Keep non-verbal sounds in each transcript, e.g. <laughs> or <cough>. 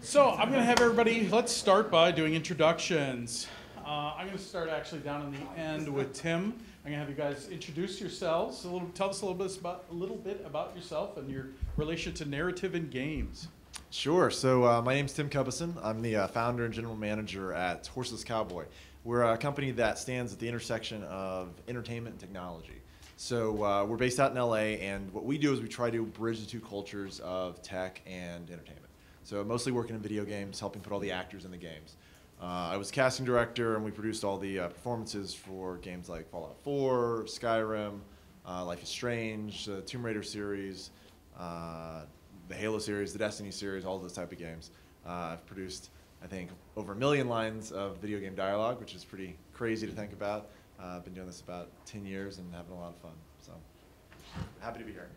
So I'm going to have everybody, let's start by doing introductions. Uh, I'm going to start actually down in the end with Tim. I'm going to have you guys introduce yourselves, a little, tell us a little bit about, a little bit about yourself and your relation to narrative and games. Sure. So uh, my name's Tim Cubbison. I'm the uh, founder and general manager at Horses Cowboy. We're a company that stands at the intersection of entertainment and technology. So uh, we're based out in LA, and what we do is we try to bridge the two cultures of tech and entertainment. So mostly working in video games, helping put all the actors in the games. Uh, I was casting director, and we produced all the uh, performances for games like Fallout 4, Skyrim, uh, Life is Strange, the Tomb Raider series, uh, the Halo series, the Destiny series, all those type of games. Uh, I've produced, I think, over a million lines of video game dialogue, which is pretty crazy to think about. Uh, I've been doing this about 10 years and having a lot of fun. So happy to be here.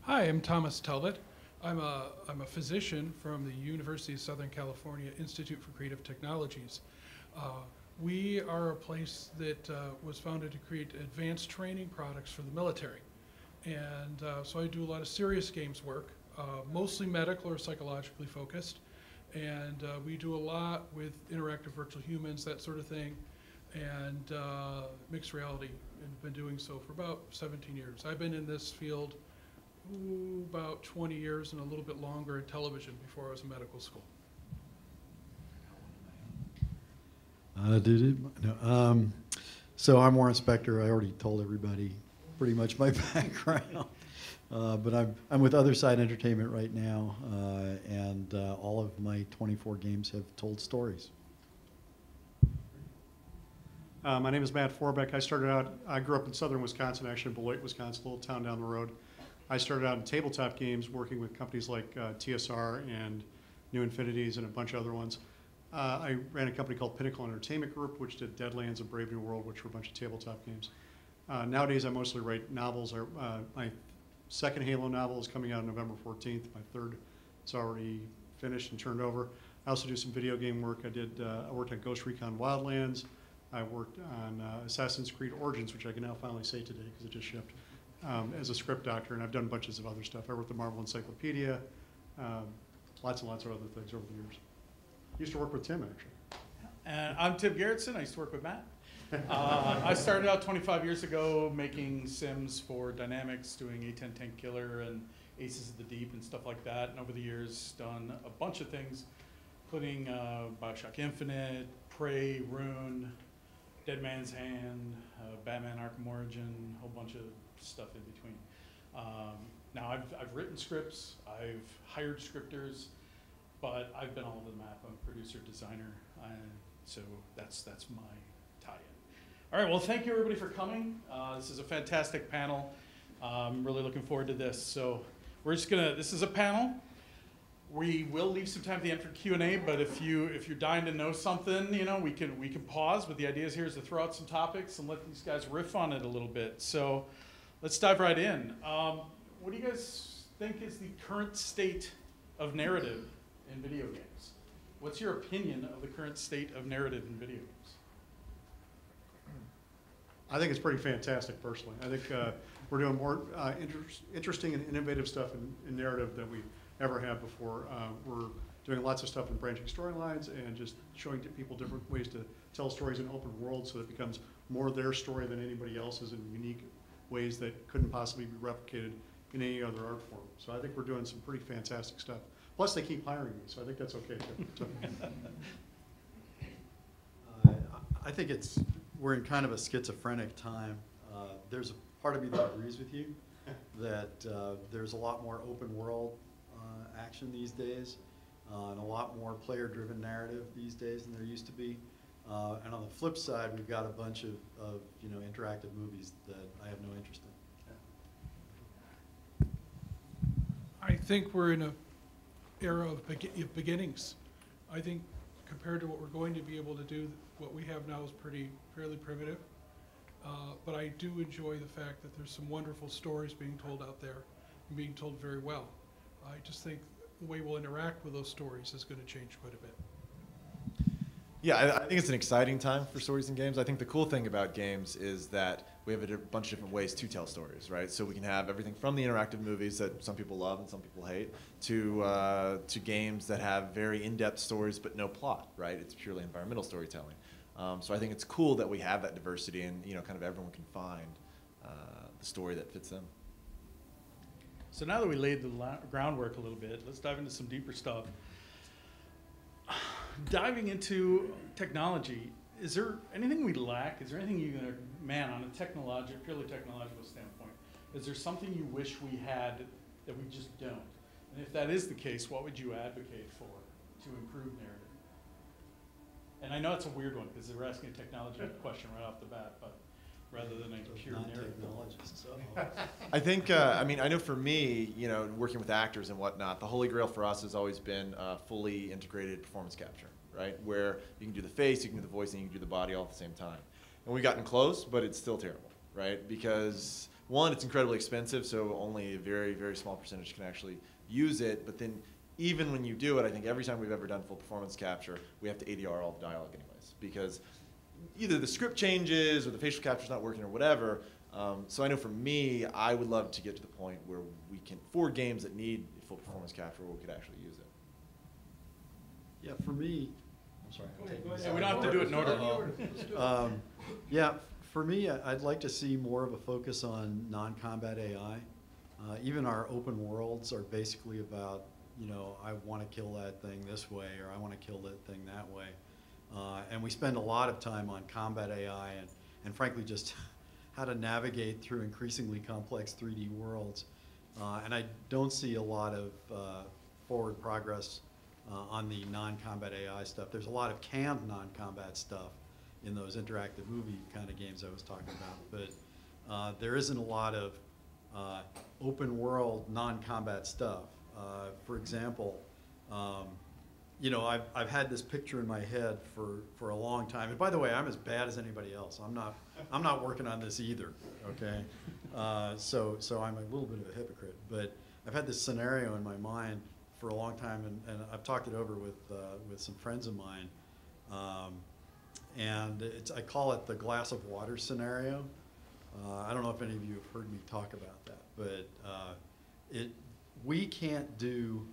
Hi, I'm Thomas Talbot. I'm a, I'm a physician from the University of Southern California Institute for Creative Technologies. Uh, we are a place that uh, was founded to create advanced training products for the military. And uh, so I do a lot of serious games work, uh, mostly medical or psychologically focused. And uh, we do a lot with interactive virtual humans, that sort of thing, and uh, mixed reality, and been doing so for about 17 years. I've been in this field ooh, about 20 years and a little bit longer in television before I was in medical school. Uh, did it? No. Um, so I'm Warren Spector. I already told everybody pretty much my <laughs> background. Uh, but I'm, I'm with Other Side Entertainment right now, uh, and uh, all of my 24 games have told stories. Uh, my name is Matt Forbeck. I started out, I grew up in southern Wisconsin, actually in Beloit, Wisconsin, a little town down the road. I started out in tabletop games working with companies like uh, TSR and New Infinities and a bunch of other ones. Uh, I ran a company called Pinnacle Entertainment Group, which did Deadlands and Brave New World, which were a bunch of tabletop games. Uh, nowadays, I mostly write novels. Uh, my second Halo novel is coming out on November 14th. My third is already finished and turned over. I also do some video game work. I did. Uh, I worked on Ghost Recon Wildlands. I worked on uh, Assassin's Creed Origins, which I can now finally say today because it just shipped, um, as a script doctor, and I've done bunches of other stuff. I wrote the Marvel Encyclopedia, um, lots and lots of other things over the years. Used to work with Tim, actually. And I'm Tim Gerritsen. I used to work with Matt. Uh, I started out 25 years ago making sims for Dynamix, doing A10 Tank Killer and Aces of the Deep and stuff like that. And over the years, done a bunch of things, including uh, Bioshock Infinite, Prey, Rune, Dead Man's Hand, uh, Batman Arkham Origin, a whole bunch of stuff in between. Um, now, I've, I've written scripts, I've hired scripters, but I've been all over the map. I'm a producer, designer, so that's, that's my tie-in. All right, well, thank you everybody for coming. Uh, this is a fantastic panel. I'm really looking forward to this. So we're just gonna, this is a panel. We will leave some time at the end for Q and A, but if you if you're dying to know something, you know, we can we can pause. But the idea is here is to throw out some topics and let these guys riff on it a little bit. So let's dive right in. Um, what do you guys think is the current state of narrative in video games? What's your opinion of the current state of narrative in video games? I think it's pretty fantastic personally. I think uh, we're doing more uh, inter- interesting and innovative stuff in, in narrative than we ever have before. Uh, we're doing lots of stuff in branching storylines and just showing people different ways to tell stories in open world so it becomes more their story than anybody else's and unique ways that couldn't possibly be replicated in any other art form. So I think we're doing some pretty fantastic stuff. Plus, they keep hiring me, so I think that's okay too. <laughs> Uh, I think it's we're in kind of a schizophrenic time. Uh, there's a part of me that agrees with you <laughs> that uh, there's a lot more open world uh, action these days, uh, and a lot more player-driven narrative these days than there used to be. Uh, and on the flip side, we've got a bunch of, of you know interactive movies that I have no interest in. I think we're in a era of begi- of beginnings. I think compared to what we're going to be able to do, what we have now is pretty, fairly primitive. Uh, But I do enjoy the fact that there's some wonderful stories being told out there, and being told very well. I just think the way we'll interact with those stories is gonna change quite a bit. Yeah, I, I think it's an exciting time for stories and games. I think the cool thing about games is that we have a bunch of different ways to tell stories, right? So we can have everything from the interactive movies that some people love and some people hate, to uh, to games that have very in-depth stories but no plot, right? It's purely environmental storytelling. Um, so I think it's cool that we have that diversity, and you know, kind of everyone can find uh, the story that fits them. So now that we laid the groundwork a little bit, let's dive into some deeper stuff. Diving into technology, is there anything we lack? Is there anything you're gonna, man, on a technological, purely technological standpoint, is there something you wish we had that we just don't? And if that is the case, what would you advocate for to improve narrative? And I know it's a weird one because we're asking a technology question right off the bat, but rather than a pure narrative. I think, uh, I mean, I know for me, you know, working with actors and whatnot, the holy grail for us has always been uh, fully integrated performance capture, right? Where you can do the face, you can do the voice, and you can do the body all at the same time. And we've gotten close, but it's still terrible, right? Because one, it's incredibly expensive, so only a very, very small percentage can actually use it. But then, even when you do it, I think every time we've ever done full performance capture, we have to ADR all the dialogue anyways, because either the script changes or the facial capture's not working or whatever. Um, so I know for me, I would love to get to the point where we can, for games that need full performance capture, we could actually use it. Yeah, for me, I'm sorry. I'm taking this Yeah, we don't have to do it in order. order. Um, Yeah, for me, I- I'd like to see more of a focus on non-combat AI. Uh, Even our open worlds are basically about, you know, I want to kill that thing this way, or I want to kill that thing that way. Uh, And we spend a lot of time on combat AI and, and frankly, just <laughs> how to navigate through increasingly complex 3D worlds. Uh, And I don't see a lot of uh, forward progress uh, on the non-combat AI stuff. There's a lot of canned non-combat stuff in those interactive movie kind of games I was talking about, but uh, there isn't a lot of uh, open world non-combat stuff. Uh, for example, um, you know, I've, I've had this picture in my head for, for a long time. And by the way, I'm as bad as anybody else. I'm not, I'm not working on this either, okay? Uh, so, so I'm a little bit of a hypocrite. But I've had this scenario in my mind for a long time, and, and I've talked it over with, uh, with some friends of mine. Um, and it's, I call it the glass of water scenario. Uh, I don't know if any of you have heard me talk about that, but uh, it, we can't do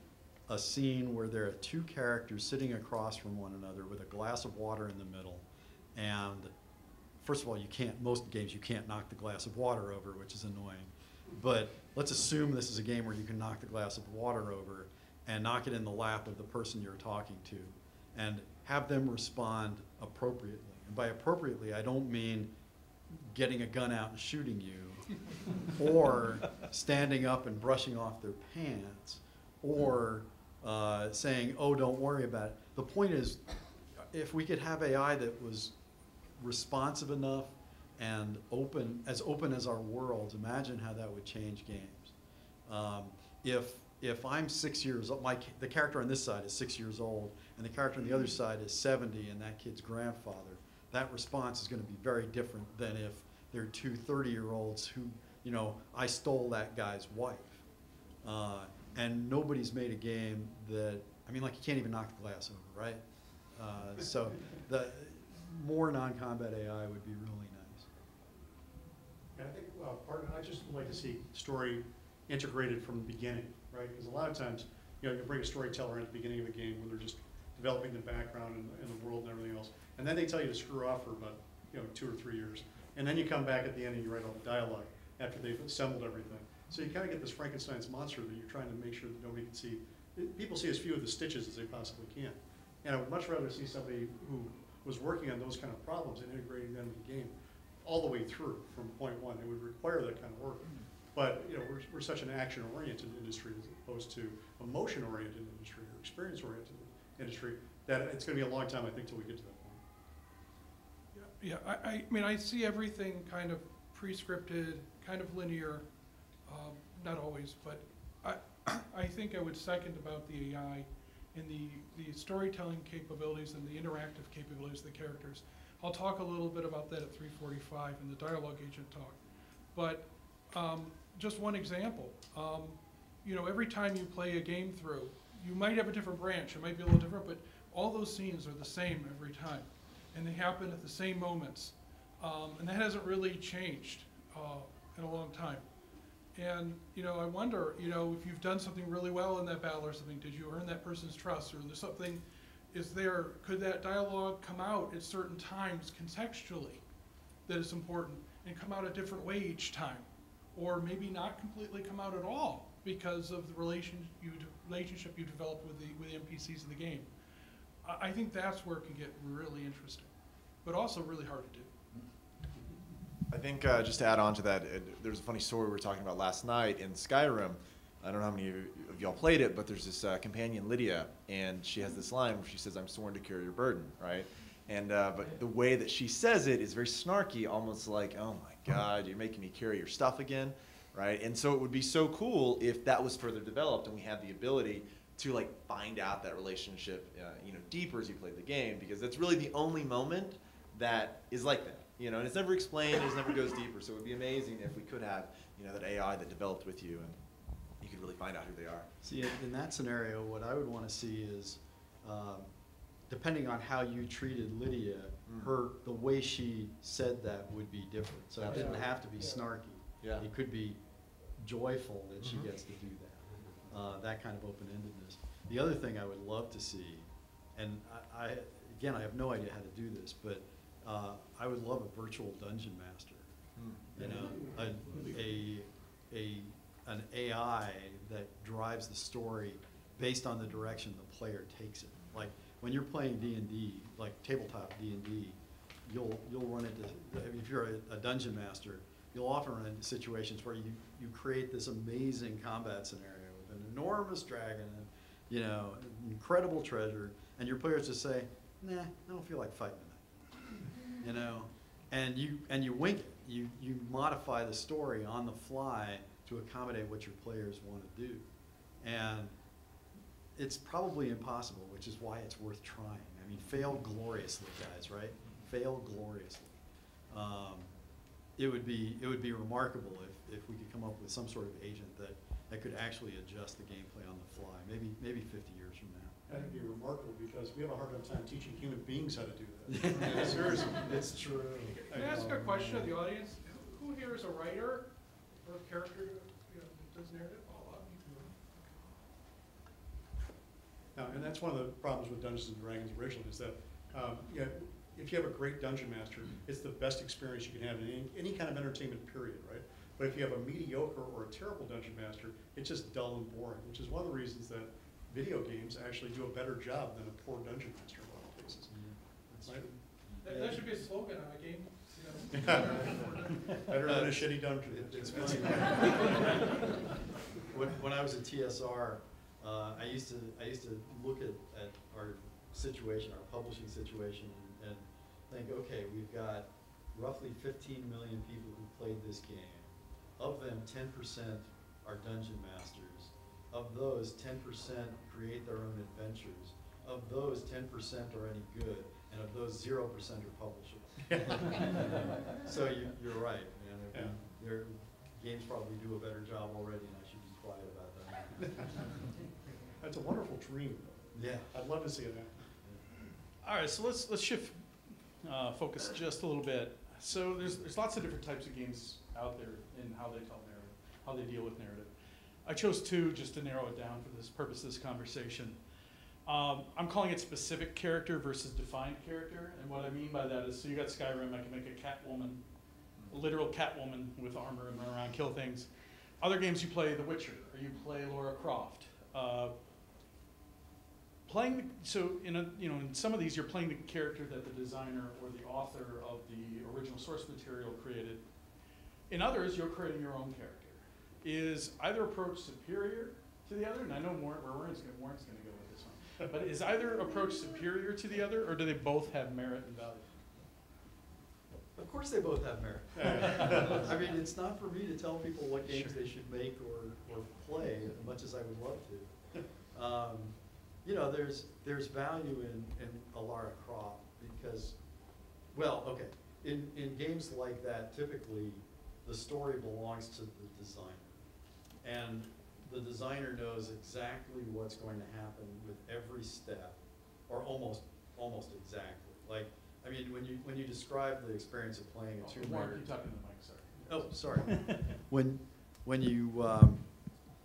a scene where there are two characters sitting across from one another with a glass of water in the middle. And first of all, you can't, most games, you can't knock the glass of water over, which is annoying. But let's assume this is a game where you can knock the glass of water over and knock it in the lap of the person you're talking to and have them respond appropriately. And by appropriately, I don't mean getting a gun out and shooting you <laughs> or standing up and brushing off their pants or uh, saying, oh, don't worry about it. The point is, if we could have AI that was responsive enough and open, as open as our worlds, imagine how that would change games. Um, if, if I'm six years old, my, the character on this side is six years old, and the character on the other side is 70, and that kid's grandfather, that response is going to be very different than if they're two 30-year-olds who, you know, I stole that guy's wife. Uh, and nobody's made a game that, I mean, like, you can't even knock the glass over, right? Uh, so the more non-combat AI would be really nice. And I think, uh, part, I just like to see story integrated from the beginning, right? Because a lot of times, you know, you bring a storyteller in at the beginning of a game when they're just developing the background and, and the world and everything else. And then they tell you to screw off for about, you know, two or three years. And then you come back at the end and you write all the dialogue after they've assembled everything. So you kind of get this Frankenstein's monster that you're trying to make sure that nobody can see. People see as few of the stitches as they possibly can. And I would much rather see somebody who was working on those kind of problems and integrating them in the game all the way through from point one. It would require that kind of work. Hmm. But, you know, we're, we're such an action-oriented industry as opposed to a motion-oriented industry or experience-oriented industry that it's gonna be a long time, I think, till we get to that point. Yeah, I, I mean, I see everything kind of pre-scripted, kind of linear, um, not always, but I, <clears throat> I think I would second about the AI and the, the storytelling capabilities and the interactive capabilities of the characters. I'll talk a little bit about that at three forty-five in the dialogue agent talk. But, um, just one example, um, you know, every time you play a game through, you might have a different branch, it might be a little different, but all those scenes are the same every time, and they happen at the same moments. Um, and that hasn't really changed uh, in a long time. And, you know, I wonder, you know, if you've done something really well in that battle or something, did you earn that person's trust? Or there's something, is there, could that dialogue come out at certain times contextually that is important and come out a different way each time? Or maybe not completely come out at all because of the relation you, relationship you develop with the, with the NPCs of the game. I, I think that's where it can get really interesting, but also really hard to do. I think uh, just to add on to that, it, there's a funny story we were talking about last night in Skyrim. I don't know how many of y'all played it, but there's this uh, companion Lydia, and she has this line where she says, "I'm sworn to carry your burden," right? And uh, but the way that she says it is very snarky, almost like, "Oh my God, you're making me carry your stuff again," right? And so it would be so cool if that was further developed and we had the ability to like find out that relationship, uh, you know, deeper as you play the game, because that's really the only moment that is like that. You know, and it's never explained, it never goes deeper. So it would be amazing if we could have, you know, that AI that developed with you and you could really find out who they are. See, in, in that scenario, what I would want to see is, um, depending on how you treated Lydia, Mm. her the way she said that would be different. So it didn't have to be snarky. Yeah. It could be joyful that she Mhm. gets to do that. Uh, that kind of open-endedness. The other thing I would love to see, and I, I again, I have no idea how to do this, but uh, I would love a virtual dungeon master. You know, a, a, a, an AI that drives the story based on the direction the player takes it. Like, when you're playing D and D, like tabletop D and D, you'll, you'll run into, if you're a, a dungeon master, you'll often run into situations where you, you create this amazing combat scenario with an enormous dragon and, you know, incredible treasure, and your players just say, nah, I don't feel like fighting tonight you know, and you and you wink it. You you modify the story on the fly to accommodate what your players want to do, and it's probably impossible, which is why it's worth trying. I mean, fail gloriously, guys, right? Fail gloriously. Um, it would be it would be remarkable if, if we could come up with some sort of agent that, that could actually adjust the gameplay on the fly. Maybe maybe 50 years from now. That'd be remarkable because we have a hard enough time teaching human beings how to do that. <laughs> Seriously. It's true. Can I ask a question of the audience? Who here is a writer or a character, you know, that does narrative? Oh, a lot of people. Now, and that's one of the problems with Dungeons and Dragons originally is that, um, yeah, if you have a great dungeon master, it's the best experience you can have in any, any kind of entertainment period, right? But if you have a mediocre or a terrible dungeon master, it's just dull and boring, which is one of the reasons that video games actually do a better job than a poor dungeon master in a lot of cases. That's Right? true. That, that should be a slogan on a game, you know. <laughs> Better than a shitty dungeon. It- It's funny. <laughs> When, when I was at TSR, uh, I used to, I used to look at, at our situation, our publishing situation, and, and think, okay, we've got roughly fifteen million people who played this game. Of them, ten percent are dungeon masters. Of those, ten percent create their own adventures. Of those, ten percent are any good, and of those, zero percent are publishers. <laughs> So you, you're right, man. Yeah. Their games probably do a better job already, and I should be quiet about that. <laughs> That's a wonderful dream, though. Yeah. I'd love to see it happen. All right, so let's, let's shift uh, focus just a little bit. So there's, there's lots of different types of games out there in how they tell narrative, how they deal with narrative. I chose two just to narrow it down for this purpose of this conversation. Um, I'm calling it specific character versus defined character, and what I mean by that is, so you got Skyrim, I can make a Catwoman, a literal Catwoman with armor and run around, kill things. Other games you play The Witcher, or you play Laura Croft. Uh, playing the, so in a, you know in some of these you're playing the character that the designer or the author of the original source material created in others you're creating your own character is either approach superior to the other and i know Warren, where Warren's going Warren's going to go with this one but is either approach superior to the other or do they both have merit and value Of course, they both have merit. <laughs> I mean, it's not for me to tell people what games Sure. they should make or, or play, as much as I would love to. <laughs> Um, you know, there's, there's value in, in a Lara Croft because, well, okay, in, in games like that, typically, the story belongs to the designer. And the designer knows exactly what's going to happen with every step or almost, almost exactly. Like, I mean, when you, when you describe the experience of playing a Tomb Warren, Raider. keep talking to the mic, sorry. Oh, sorry. <laughs> When, when you um,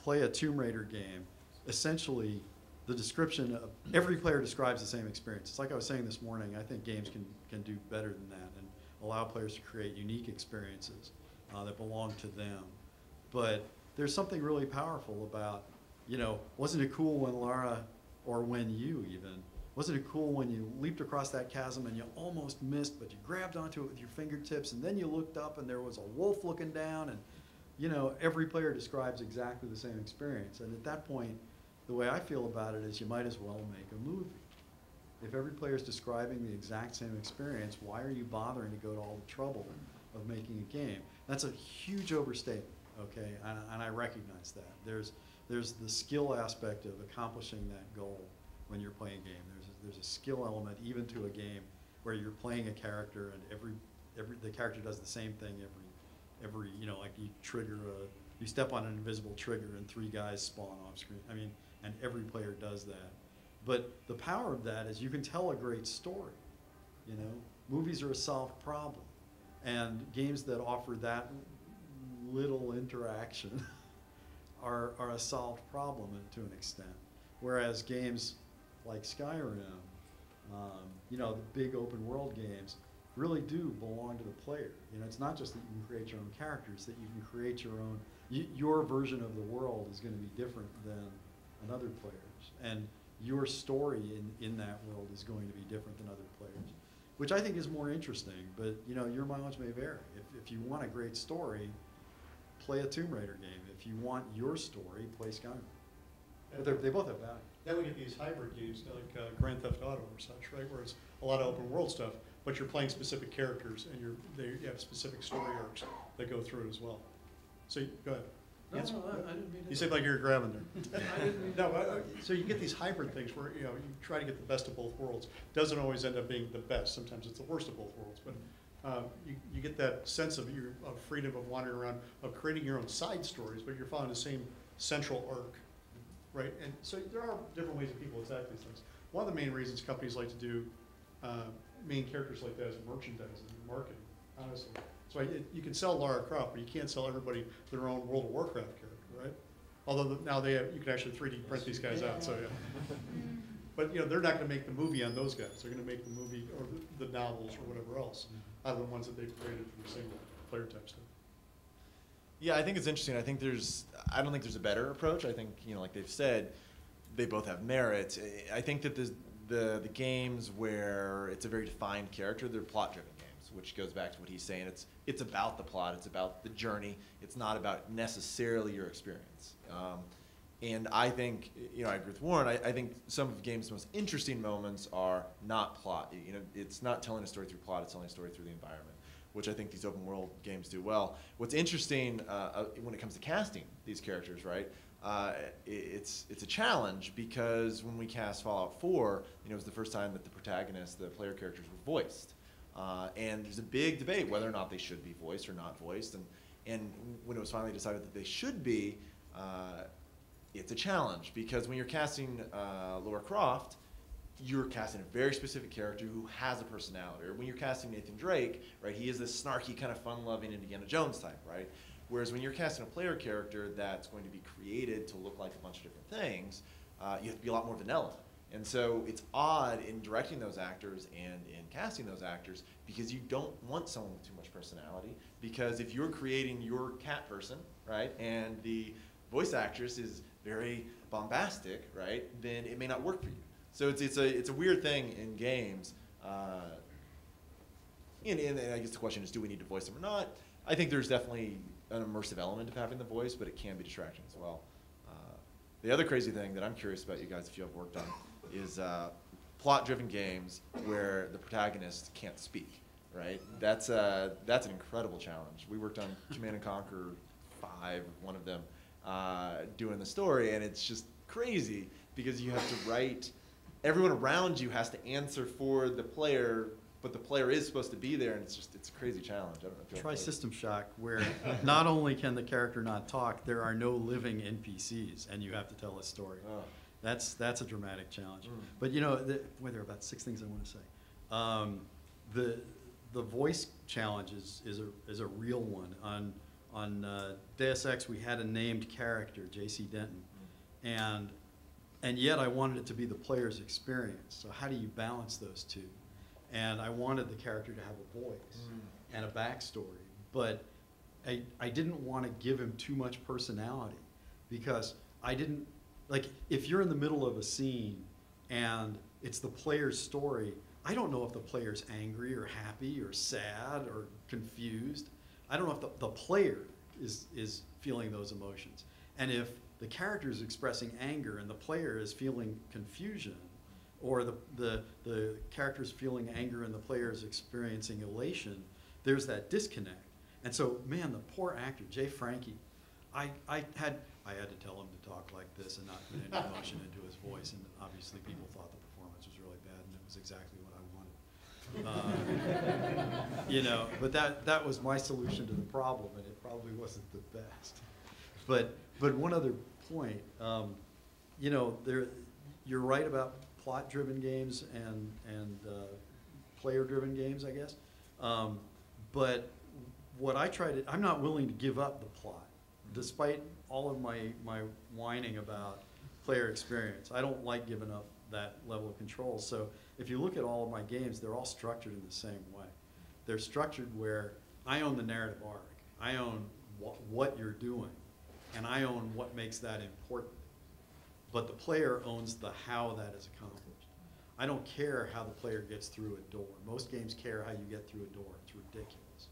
play a Tomb Raider game, essentially, the description of, every player describes the same experience. It's like I was saying this morning, I think games can, can do better than that and allow players to create unique experiences uh, that belong to them. But there's something really powerful about, you know, wasn't it cool when Lara, or when you even, wasn't it cool when you leaped across that chasm and you almost missed, but you grabbed onto it with your fingertips and then you looked up and there was a wolf looking down and, you know, every player describes exactly the same experience. And at that point, the way I feel about it is you might as well make a movie. If every player is describing the exact same experience, why are you bothering to go to all the trouble of making a game? That's a huge overstatement, okay, and, and I recognize that. There's, there's the skill aspect of accomplishing that goal when you're playing a game. There's, a- there's a skill element even to a game where you're playing a character and every, every, the character does the same thing every, every, you know, like you trigger a, you step on an invisible trigger and three guys spawn off screen. I mean, and every player does that. But the power of that is you can tell a great story. You know, movies are a solved problem, and games that offer that little interaction <laughs> are, are a solved problem to an extent. Whereas games like Skyrim, um, you know, the big open world games, really do belong to the player. You know, it's not just that you can create your own characters, that you can create your own, your version of the world is going to be different than another player's. And your story in, in that world is going to be different than other players, which I think is more interesting. But, you know, your mileage may vary. If, if you want a great story, play a Tomb Raider game. If you want your story, play Skyrim. But they're- they both have value. Then we get these hybrid games like uh, Grand Theft Auto or such, right, where it's a lot of open world stuff, but you're playing specific characters and you're, they you have specific story arcs that go through it as well. So, you- go ahead. No, Answer. no, I- I didn't mean to- You seem like you're grabbing there. <laughs> I didn't mean No, uh, so you get these hybrid things where, you know, you try to get the best of both worlds. Doesn't always end up being the best, sometimes it's the worst of both worlds, but uh, you, you get that sense of your, of freedom of wandering around, of creating your own side stories, but you're following the same central arc, right? And so there are different ways that people attack these things. One of the main reasons companies like to do uh, main characters like that is merchandising and marketing, honestly. So I- you can sell Lara Croft, but you can't sell everybody their own World of Warcraft character, right? Although the- now they have, you can actually 3D print these guys out, so yeah. <laughs> But, you know, they're not gonna make the movie on those guys, they're gonna make the movie or the- the novels or whatever else, out of the ones that they've created for the single player type stuff. Yeah, I think it's interesting. I think there's, I don't think there's a better approach. I think, you know, like they've said, they both have merit. I think that the, the, the games where it's a very defined character, they're plot-driven games, which goes back to what he's saying. It's, it's about the plot, it's about the journey. It's not about necessarily your experience. Um, and I think, you know, I agree with Warren. I, I think some of the game's most interesting moments are not plot. You know, it's not telling a story through plot, it's telling a story through the environment which I think these open world games do well. What's interesting uh, uh, when it comes to casting these characters, right? Uh, it's it's a challenge because when we cast Fallout 4, you know, it was the first time that the protagonists, the player characters, were voiced, uh, and there's a big debate whether or not they should be voiced or not voiced. And and when it was finally decided that they should be, uh, it's a challenge because when you're casting uh, Laura Croft, you're casting a very specific character who has a personality. Or when you're casting Nathan Drake, right, he is this snarky, kind of fun-loving Indiana Jones type, right? Whereas when you're casting a player character that's going to be created to look like a bunch of different things, uh, you have to be a lot more vanilla. And so it's odd in directing those actors and in casting those actors because you don't want someone with too much personality. Because if you're creating your cat person, right, and the voice actress is very bombastic, right, then it may not work for you. So it's, it's, a, it's a weird thing in games. Uh, and, and I guess the question is, do we need to voice them or not? I think there's definitely an immersive element of having the voice, but it can be distracting as well. Uh, the other crazy thing that I'm curious about you guys, if you have worked on, is uh, plot-driven games where the protagonist can't speak. Right? That's uh, that's an incredible challenge. We worked on Command and Conquer Five, one of them, uh, doing the story, and it's just crazy because you have to write. Everyone around you has to answer for the player, but the player is supposed to be there, and it's just it's a crazy challenge. I don't know if you Try System Shock, where <laughs> not only can the character not talk, there are no living NPCs, and you have to tell a story. Oh. That's, that's a dramatic challenge. Mm. But you know, the, boy, there are about six things I want to say. Um, the, the voice challenge is, is a, is a real one. On, on uh, Deus Ex, we had a named character, J.C. Denton. And, and yet I wanted it to be the player's experience. So how do you balance those two? And I wanted the character to have a voice and a backstory. But I, I didn't want to give him too much personality because I didn't, like, if you're in the middle of a scene and it's the player's story, I don't know if the player's angry or happy or sad or confused. I don't know if the, the player is, is feeling those emotions. And if the character is expressing anger and the player is feeling confusion, or the, the, the character's feeling anger and the player is experiencing elation, there's that disconnect. And so, man, the poor actor, Jay Franke, I, I had, I had to tell him to talk like this and not put any emotion into his voice, and obviously people thought the performance was really bad, and it was exactly. Uh, You know, but that, that was my solution to the problem, and it probably wasn't the best. But, but one other point, um, you know, there, you're right about plot-driven games and, and, uh, player-driven games, I guess. Um, but what I try to, I'm not willing to give up the plot, despite all of my, my whining about player experience. I don't like giving up that level of control. So if you look at all of my games, they're all structured in the same way. They're structured where I own the narrative arc. I own what, what you're doing, and I own what makes that important. But the player owns the how that is accomplished. I don't care how the player gets through a door. Most games care how you get through a door. It's ridiculous.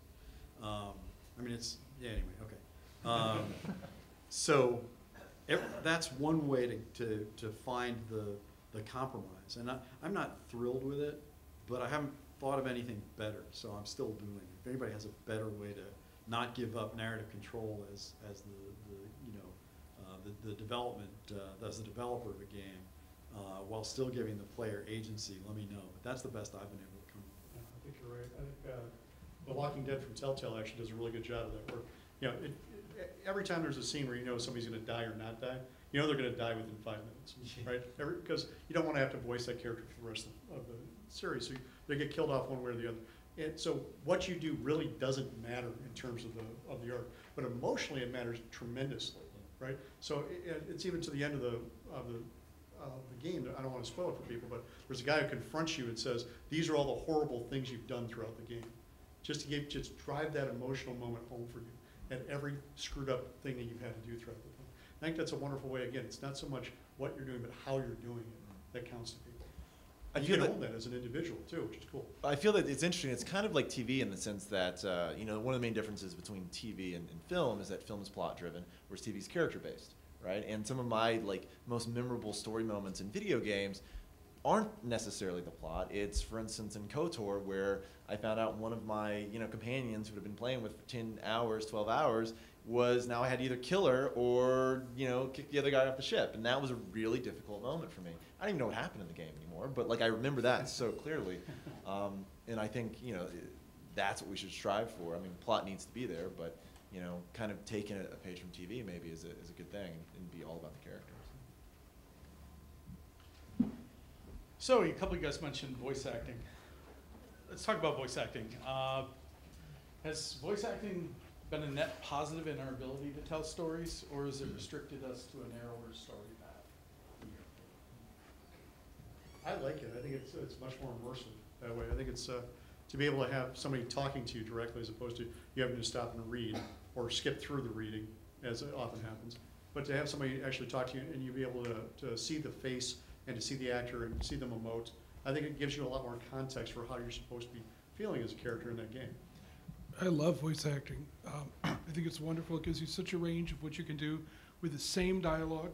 Um, I mean, it's, yeah, anyway, okay. Um, <laughs> so, ev- that's one way to, to, to find the, the compromise. And I, I'm not thrilled with it, but I haven't thought of anything better, so I'm still doing it. If anybody has a better way to not give up narrative control as, as the, the, you know, uh, the, the development, uh, as the developer of a game, uh, while still giving the player agency, let me know. But that's the best I've been able to come up with. Yeah, I think you're right. I think, uh, The Walking Dead from Telltale actually does a really good job of that work. You know, it, it, every time there's a scene where you know somebody's gonna die or not die, you know they're gonna die within five minutes, right? Because you don't wanna have to voice that character for the rest of, of the series, so they get killed off one way or the other. And so what you do really doesn't matter in terms of the, of the arc, but emotionally it matters tremendously, right? So it, it's even to the end of the, of the, of the game, I don't wanna spoil it for people, but there's a guy who confronts you and says, these are all the horrible things you've done throughout the game just to give, just drive that emotional moment home for you at every screwed up thing that you've had to do throughout the. I think that's a wonderful way, again, it's not so much what you're doing, but how you're doing it that counts to people. I And feel you can that- own that as an individual too, which is cool. I feel that it's interesting. It's kind of like TV in the sense that uh, you know one of the main differences between TV and, and film is that film is plot driven, whereas TV is character based, right? And some of my like most memorable story moments in video games aren't necessarily the plot. It's for instance in KOTOR where I found out one of my you know companions who had been playing with for ten hours, twelve hours was now I had to either kill her or you know kick the other guy off the ship, and that was a really difficult moment for me. I don't even know what happened in the game anymore, but like I remember that so clearly, <laughs> um, and I think you know that's what we should strive for. I mean, plot needs to be there, but you know, kind of taking a, page from TV maybe is a, is a good thing and be all about the characters. So a couple of you guys mentioned voice acting. Let's talk about voice acting. Uh, has voice acting been a net positive in our ability to tell stories, or has it restricted us to a narrower story path? I like it, I think it's, it's much more immersive that way. I think it's, uh, to be able to have somebody talking to you directly as opposed to you having to stop and read or skip through the reading, as it often happens. But to have somebody actually talk to you and you be able to, to see the face and to see the actor and see them emote, I think it gives you a lot more context for how you're supposed to be feeling as a character in that game. I love voice acting. Um, <clears throat> I think it's wonderful. It gives you such a range of what you can do with the same dialogue.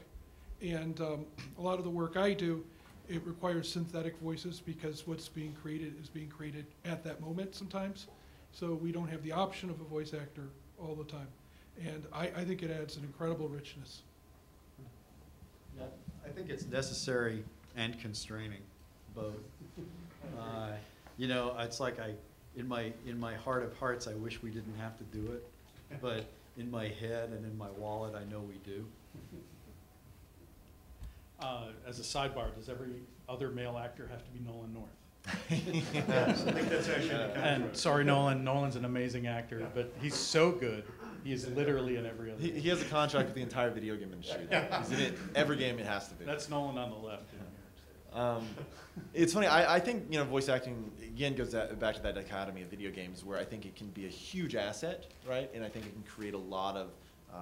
And um, a lot of the work I do, it requires synthetic voices because what's being created is being created at that moment sometimes. So we don't have the option of a voice actor all the time. And I, I think it adds an incredible richness. Yeah, I think it's necessary and constraining, both. <laughs> Uh, You know, it's like I, in my, in my heart of hearts, I wish we didn't have to do it, but in my head and in my wallet, I know we do. <laughs> Uh, as a sidebar, does every other male actor have to be Nolan North? <laughs> I think that's actually the And sorry, Nolan, Nolan's an amazing actor, but he's so good, he is literally in every other. He, he has a contract with the entire video game industry. He's in it every game it has to be. That's Nolan on the left. Um, it's funny. I, I think you know voice acting again goes that, back to that dichotomy of video games where I think it can be a huge asset, right? And I think it can create a lot of uh,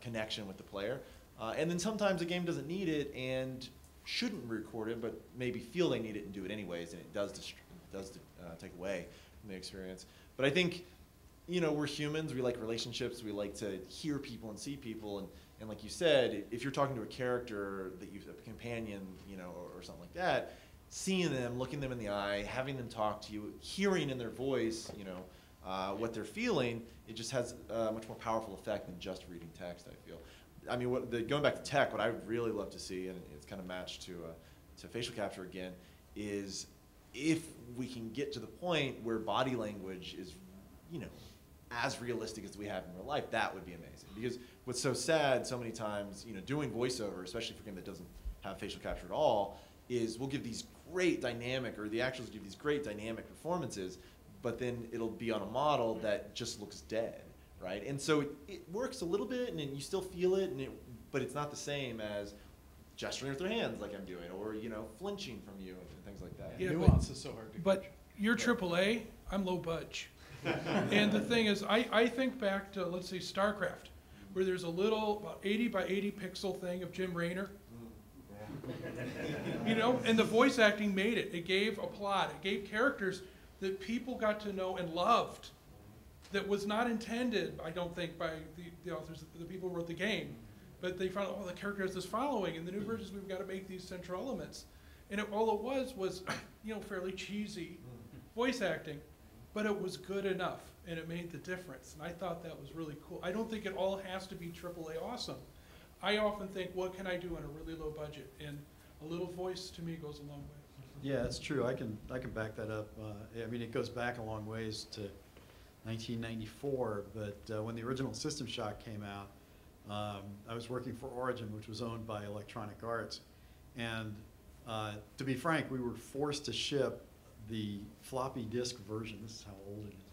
connection with the player. Uh, and then sometimes a game doesn't need it and shouldn't record it, but maybe feel they need it and do it anyways, and it does does uh, take away from the experience. But I think you know, we're humans. We like relationships. We like to hear people and see people. And, and like you said, if you're talking to a character that you a companion, you know, or, or something like that, seeing them, looking them in the eye, having them talk to you, hearing in their voice, you know, uh, what they're feeling, it just has a much more powerful effect than just reading text. I feel. I mean, what, the, going back to tech, what I really love to see, and it's kind of matched to uh, to facial capture again, is if we can get to the point where body language is, you know, as realistic as we have in real life, that would be amazing. Because what's so sad so many times, you know, doing voiceover, especially for a game that doesn't have facial capture at all, is we'll give these great dynamic, or the actors give these great dynamic performances, but then it'll be on a model that just looks dead, right? And so it, it works a little bit, and then you still feel it, and it, but it's not the same as gesturing with their hands like I'm doing, or you know, flinching from you and things like that. Yeah, but- Nuance is so hard to. But you're AAA, I'm low budge. <laughs> And the thing is, I, I think back to, let's say, StarCraft, where there's a little, about eighty by eighty pixel thing of Jim Raynor. Mm. You know, and the voice acting made it. It gave a plot, it gave characters that people got to know and loved. That was not intended, I don't think, by the, the authors, the people who wrote the game. But they found, oh, the character has this following, in the new versions, we've gotta make these central elements. And it, all it was, was, <clears throat> you know, fairly cheesy mm. voice acting, but it was good enough, and it made the difference. And I thought that was really cool. I don't think it all has to be AAA awesome. I often think, what can I do on a really low budget? And a little voice to me goes a long way. Yeah, that's true. I can, I can back that up. Uh, I mean, it goes back a long ways to 1994, but uh, when the original System Shock came out, um, I was working for Origin, which was owned by Electronic Arts. And uh, to be frank, we were forced to ship the floppy disk version. This is how old it is.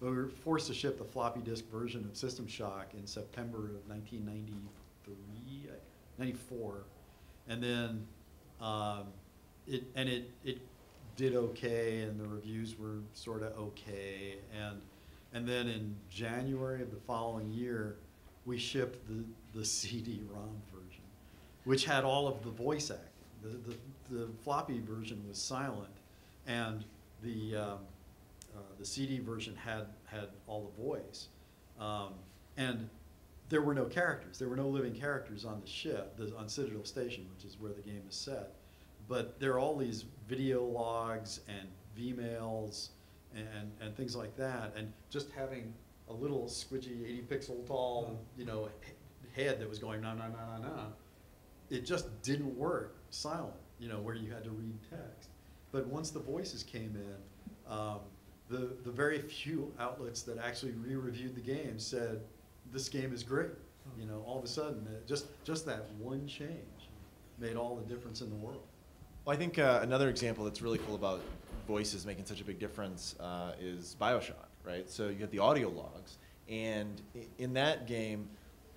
But we were forced to ship the floppy disk version of System Shock in September of 1993, 94. And then um, it, and it, it did okay, and the reviews were sort of okay. And, and then in January of the following year, we shipped the, the <laughs> CD-ROM version, which had all of the voice acting. The, the, the floppy version was silent, and the, um, uh, the CD version had, had all the voice. Um, and there were no characters. There were no living characters on the ship, the, on Citadel Station, which is where the game is set. But there are all these video logs and V-mails and, and things like that. And just having a little squidgy 80 pixel tall, you know, head that was going na na na na na, it just didn't work silent, you know, where you had to read text. But once the voices came in, um, the, the very few outlets that actually re-reviewed the game said, this game is great. You know, all of a sudden, just, just that one change made all the difference in the world. Well, I think uh, another example that's really cool about voices making such a big difference uh, is Bioshock, right? So you have the audio logs, and in that game,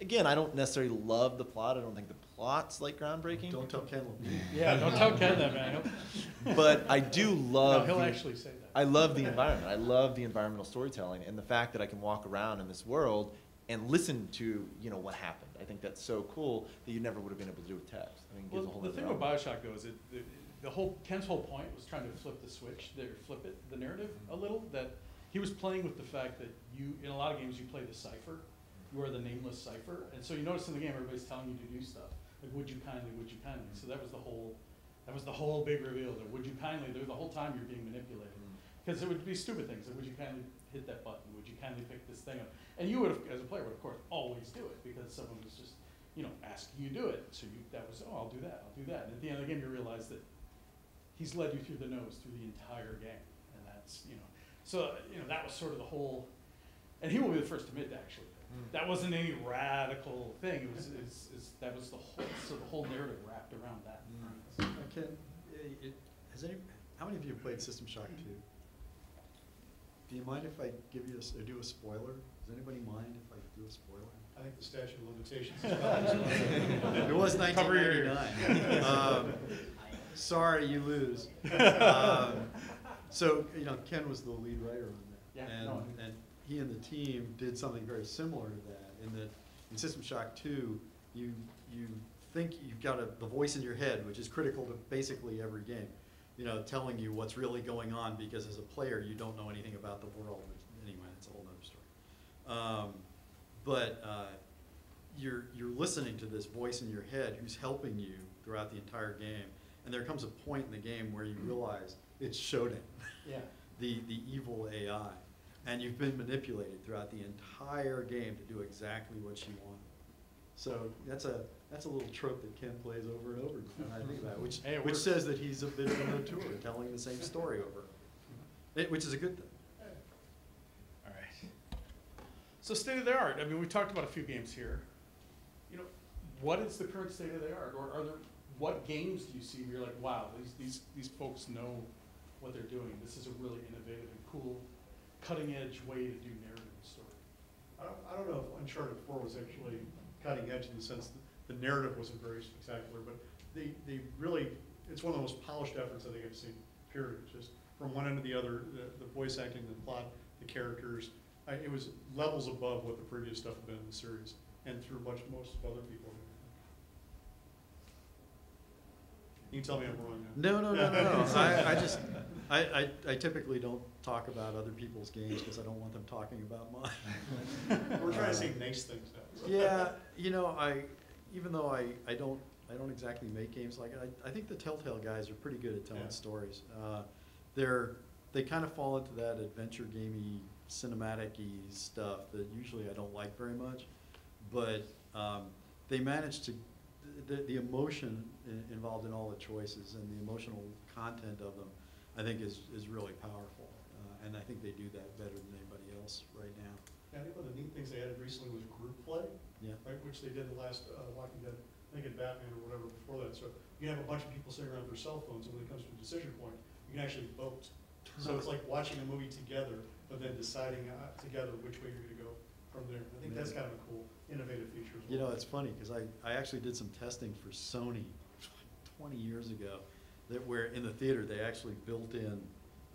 again, I don't necessarily love the plot. I don't think the plot's like groundbreaking. Don't tell Ken. Yeah, don't tell Ken that, man. <laughs> but I do No, love. he'll the- actually say that. I love the environment. I love the environmental storytelling and the fact that I can walk around in this world and listen to you know what happened. I think that's so cool that you never would have been able to do with text. I mean, it gives Well, a whole the thing with. Bioshock though is it, the, the whole, Ken's whole point was trying to flip the switch, there, flip it, the narrative mm-hmm. a little, that he was playing with the fact that you, in a lot of games, you play the cipher. You are the nameless cipher, and so you notice in the game, everybody's telling you to do stuff, like would you kindly, would you kindly, so that was the whole, that was the whole big reveal, that would you kindly, there, the whole time you're being manipulated. Mm. Because it would be stupid things, like would you kindly hit that button, would you kindly pick this thing up? And you would have, as a player, would of course always do it, because someone was just, you know, asking you to do it, so you, that was, oh, I'll do that, I'll do that, and at the end of the game, you realize that he's led you through the nose through the entire game, and that's, you know, so, you know, that was sort of the whole, and he will be the first to admit, actually, That wasn't any radical thing. It was, it's, it's, that was the whole, so the whole narrative wrapped around that. Uh, Ken, eh, it, has any, how many of you have played System Shock two? Do you mind if I give you a, s- or do a spoiler? Does anybody mind if I do a spoiler? I think the statute of limitations is <laughs> up. It was nineteen Cover your ears. ninety-nine. Um, Sorry, you lose. <laughs> Um, So, you know, Ken was the lead writer on that. Yeah, And, no, I- and he and the team did something very similar to that, in that, in System Shock two, you, you think you've got a, the voice in your head, which is critical to basically every game. You know, telling you what's really going on, because as a player, you don't know anything about the world, anyway, it's a whole nother story. Um, but, uh, you're, you're listening to this voice in your head who's helping you throughout the entire game. And there comes a point in the game where you realize it's Shodan, Yeah. <laughs> the, the evil AI. And you've been manipulated throughout the entire game to do exactly what you want. So that's a, that's a little trope that Ken plays over and over again, I think about it, which, Hey, which says that he's a bit of an auteur, telling the same story over over. It- Which is a good thing. All right. So state of the art, I mean, we talked about a few games here. You know, what is the current state of the art? Or are there, what games do you see where you're like, wow, these, these, these folks know what they're doing? This is a really innovative and cool, cutting edge way to do narrative story. I don't, I don't know if Uncharted four was actually cutting edge in the sense that the narrative wasn't very spectacular, but they, they really, it's one of the most polished efforts I think I've seen, period. Just from one end to the other, the, the voice acting, the plot, the characters, I, it was levels above what the previous stuff had been in the series, and through much, most of other people. You tell me I'm wrong now. No, no, no, no, no. <laughs> I, I just, I, I, I typically don't talk about other people's games because I don't want them talking about mine. <laughs> We're trying to say nice things now. Yeah, you know, I, even though I, I don't, I don't exactly make games like it, I, I think the Telltale guys are pretty good at telling Yeah. stories. Uh, they're, they kind of fall into that adventure gamey, cinematic-y stuff that usually I don't like very much. But, um, they manage to, the, the emotion involved in all the choices and the emotional content of them, I think is, is really powerful. Uh, and I think they do that better than anybody else right now. Yeah, I think one of the neat things they added recently was group play. Yeah. right, which they did the last uh, Walking Dead, I think in Batman or whatever before that. So you can have a bunch of people sitting around their cell phones, and when it comes to a decision point, you can actually vote. So it's <laughs> like watching a movie together, but then deciding uh, together which way you're gonna go from there. I think that's kind of a cool, innovative feature as well. You know, it's funny, because I, I actually did some testing for Sony <laughs> twenty years ago, that where, in the theater, they actually built in,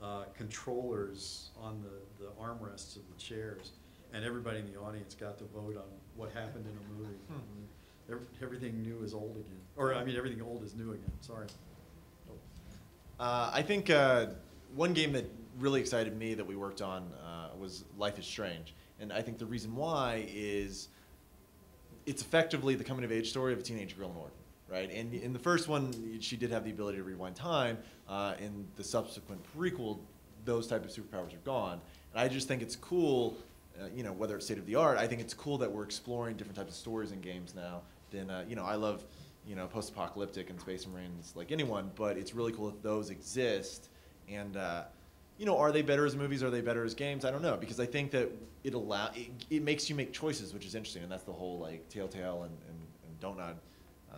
uh, controllers on the, the armrests of the chairs, and everybody in the audience got to vote on what happened in a movie. Hmm. Ev- Everything new is old again, or, I mean, everything old is new again, sorry. Uh, I think uh, one game that really excited me that we worked on uh, was Life is Strange. And I think the reason why is it's effectively the coming of age story of a teenage girl in right? And in the first one, she did have the ability to rewind time. Uh, in the subsequent prequel, those type of superpowers are gone. And I just think it's cool, uh, you know, whether it's state of the art, I think it's cool that we're exploring different types of stories in games now. Then, uh, you know, I love, you know, post-apocalyptic and Space Marines like anyone, but it's really cool if those exist. And, uh, you know, are they better as movies? Are they better as games? I don't know because I think that it allow it, it makes you make choices, which is interesting, and that's the whole like Telltale and and, and Dontnod. Uh,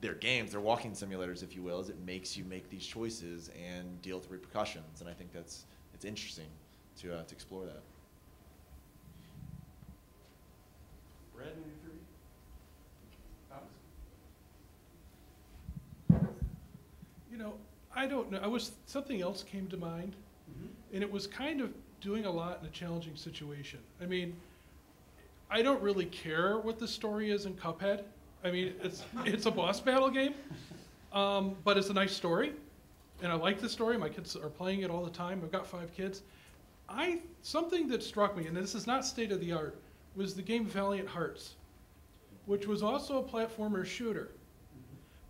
they're games, they're walking simulators, if you will. Is it makes you make these choices and deal with repercussions, and I think that's it's interesting to uh, to explore that. Brad, maybe for you? Thomas? You know, I don't know, I was, something else came to mind, and it was kind of doing a lot in a challenging situation. I mean, I don't really care what the story is in Cuphead. I mean, it's, <laughs> it's a boss battle game, um, but it's a nice story, and I like the story. My kids are playing it all the time. I've got five kids. I, something that struck me, and this is not state of the art, was the game Valiant Hearts, which was also a platformer shooter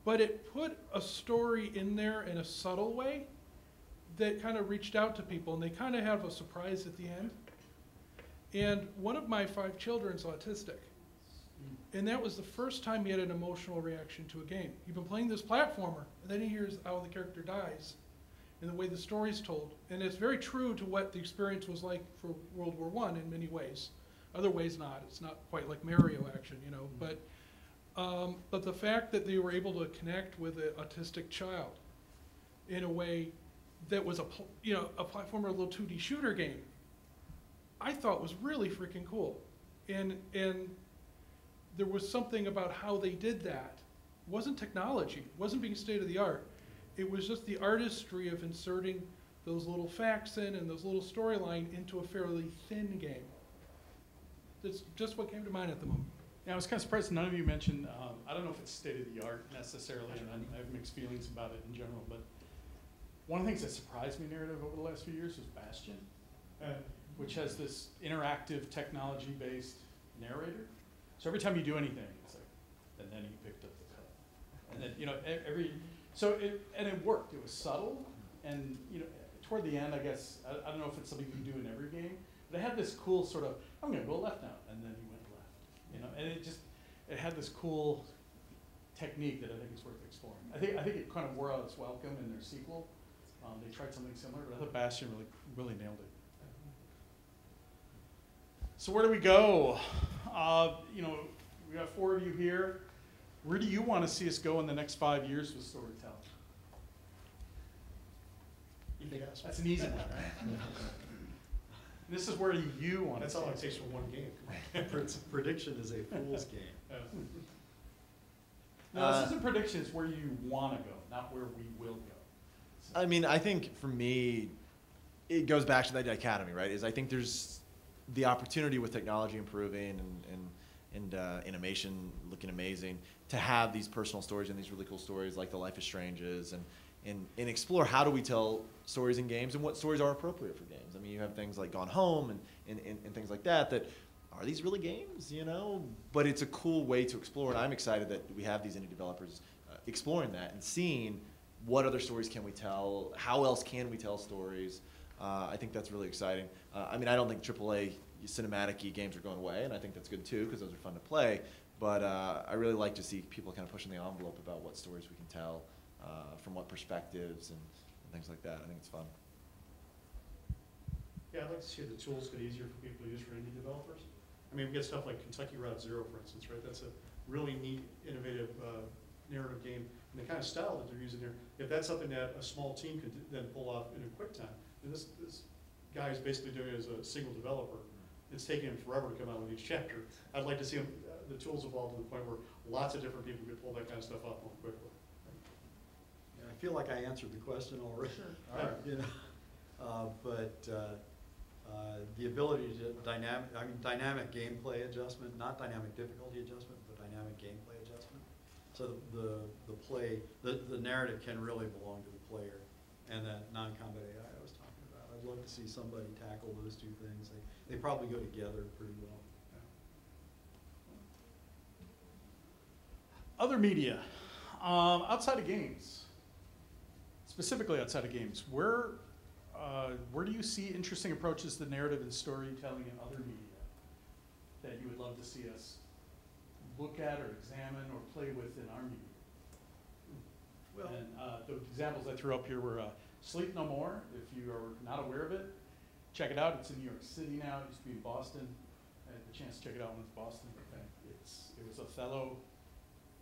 but it put a story in there in a subtle way that kind of reached out to people, and they kind of have a surprise at the end. And one of my five children's autistic, and that was the first time he had an emotional reaction to a game. He'd been playing this platformer, and then he hears how the character dies, and the way the story's told, and it's very true to what the experience was like for World War One in many ways. Other ways not. It's not quite like Mario action, you know, but, um, but the fact that they were able to connect with an autistic child in a way that was a, you know, a platformer, little two D shooter game, I thought was really freaking cool. And, and there was something about how they did that. It wasn't technology, wasn't being state of the art. It was just the artistry of inserting those little facts in and those little storyline into a fairly thin game. That's just what came to mind at the moment. Yeah, I was kind of surprised none of you mentioned, um, I don't know if it's state of the art necessarily, and I- have mixed feelings about it in general, but one of the things that surprised me narrative over the last few years was Bastion, uh, which has this interactive technology-based narrator. So every time you do anything, it's like, and then he picked up the cup. And then, you know, every, so it, and it worked, it was subtle, and, you know, toward the end, I guess, I, I don't know if it's something you can do in every game, but it had this cool sort of, I'm gonna go left now, and then he went you know, and it just, it had this cool technique that I think is worth exploring. I think, I think it kind of wore out its welcome in their sequel. Um, they tried something similar, but I thought Bastion really, really nailed it. So where do we go? Uh, you know, we got four of you here. Where do you want to see us go in the next five years with storytelling? That's an easy one, right? <laughs> This is where you want to That's all it takes for one game. <laughs> <laughs> Prediction is a fool's <laughs> game. go. No, this Uh, isn't prediction, it's where you want to go, not where we will go. So- I mean, I think for me, it goes back to that dichotomy, right? Is I think there's the opportunity with technology improving and and, and uh, animation looking amazing to have these personal stories and these really cool stories like The Life is Stranges and and, and explore how do we tell stories in games and what stories are appropriate for games. I mean, you have things like Gone Home and, and, and, and things like that that are these really games, you know? But it's a cool way to explore, and I'm excited that we have these indie developers uh, exploring that and seeing what other stories can we tell, how else can we tell stories. Uh, I think that's really exciting. Uh, I mean, I don't think AAA cinematic games are going away, and I think that's good too because those are fun to play. But uh, I really like to see people kind of pushing the envelope about what stories we can tell, uh, from what perspectives and, and things like that. I think it's fun. Yeah, I'd like to see the tools get easier for people to use for indie developers. I mean, we get stuff like Kentucky Route Zero, for instance, right? That's a really neat, innovative uh, narrative game. And the kind of style that they're using there, if that's something that a small team could then pull off in a quick time, and this, this guy is basically doing it as a single developer. It's taking him forever to come out with each chapter. I'd like to see him, uh, the tools evolve to the point where lots of different people could pull that kind of stuff off more quickly. Yeah, I feel like I answered the question already. All right. You know, <laughs> uh, but, uh, uh, the ability to dynamic, I mean, dynamic gameplay adjustment, not dynamic difficulty adjustment, but dynamic gameplay adjustment. So the, the play, the, the narrative can really belong to the player and that non-combat AI I was talking about. I'd love to see somebody tackle those two things. They, they probably go together pretty well. Other media, um, outside of games, specifically outside of games, where, uh, where do you see interesting approaches to narrative and storytelling in other media that you would love to see us look at or examine or play with in our media? Well, And uh, the examples I threw up here were uh, Sleep No More. If you are not aware of it, check it out. It's in New York City now. It used to be in Boston. I had the chance to check it out when it was Boston. It's it was Othello,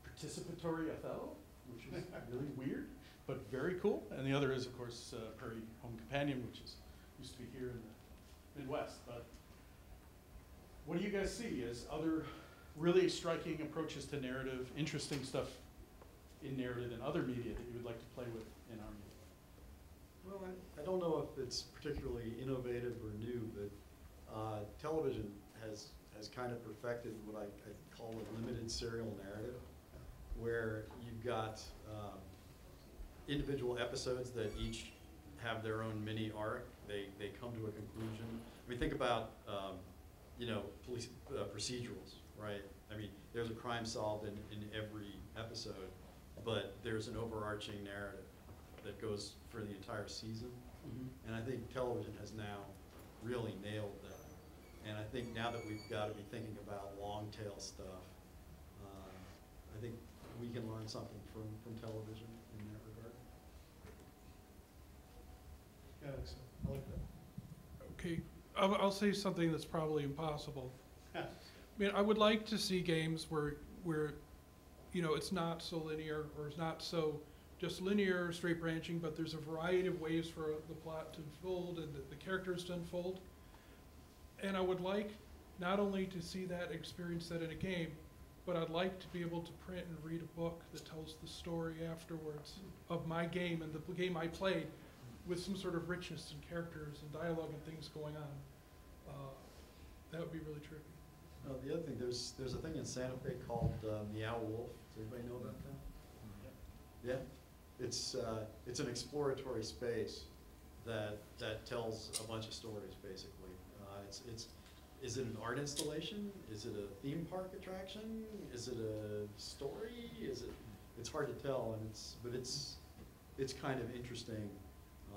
participatory Othello, which is <laughs> really weird, but very cool. And the other is, of course, uh, Prairie Home Companion, which is used to be here in the Midwest. But what do you guys see as other really striking approaches to narrative, interesting stuff in narrative and other media that you would like to play with in our media? Well, I, I don't know if it's particularly innovative or new, but uh, television has, has kind of perfected what I, I call a limited serial narrative, where you've got um, individual episodes that each have their own mini arc. They, they come to a conclusion. I mean, think about, um, you know, police uh, procedurals, right? I mean, there's a crime solved in, in every episode, but there's an overarching narrative that goes for the entire season. And I think television has now really nailed that. And I think now that we've got to be thinking about long tail stuff, uh, I think we can learn something from, from television in that regard. Yeah, I think so. I like that. Okay, I'll, I'll say something that's probably impossible. <laughs> I mean, I would like to see games where, where, you know, it's not so linear, or it's not so just linear, straight branching, but there's a variety of ways for the plot to unfold and the, the characters to unfold. And I would like not only to see that, experience that in a game, but I'd like to be able to print and read a book that tells the story afterwards hmm. of my game and the game I played with some sort of richness and characters and dialogue and things going on. Uh, That would be really trippy. Uh, the other thing, there's, there's a thing in Santa Fe called uh, Meow Wolf. Does anybody know about that? Yeah, it's, uh, it's an exploratory space that, that tells a bunch of stories, basically. Uh, it's, it's, is it an art installation? Is it a theme park attraction? Is it a story? Is it, it's hard to tell, and it's, but it's, it's kind of interesting,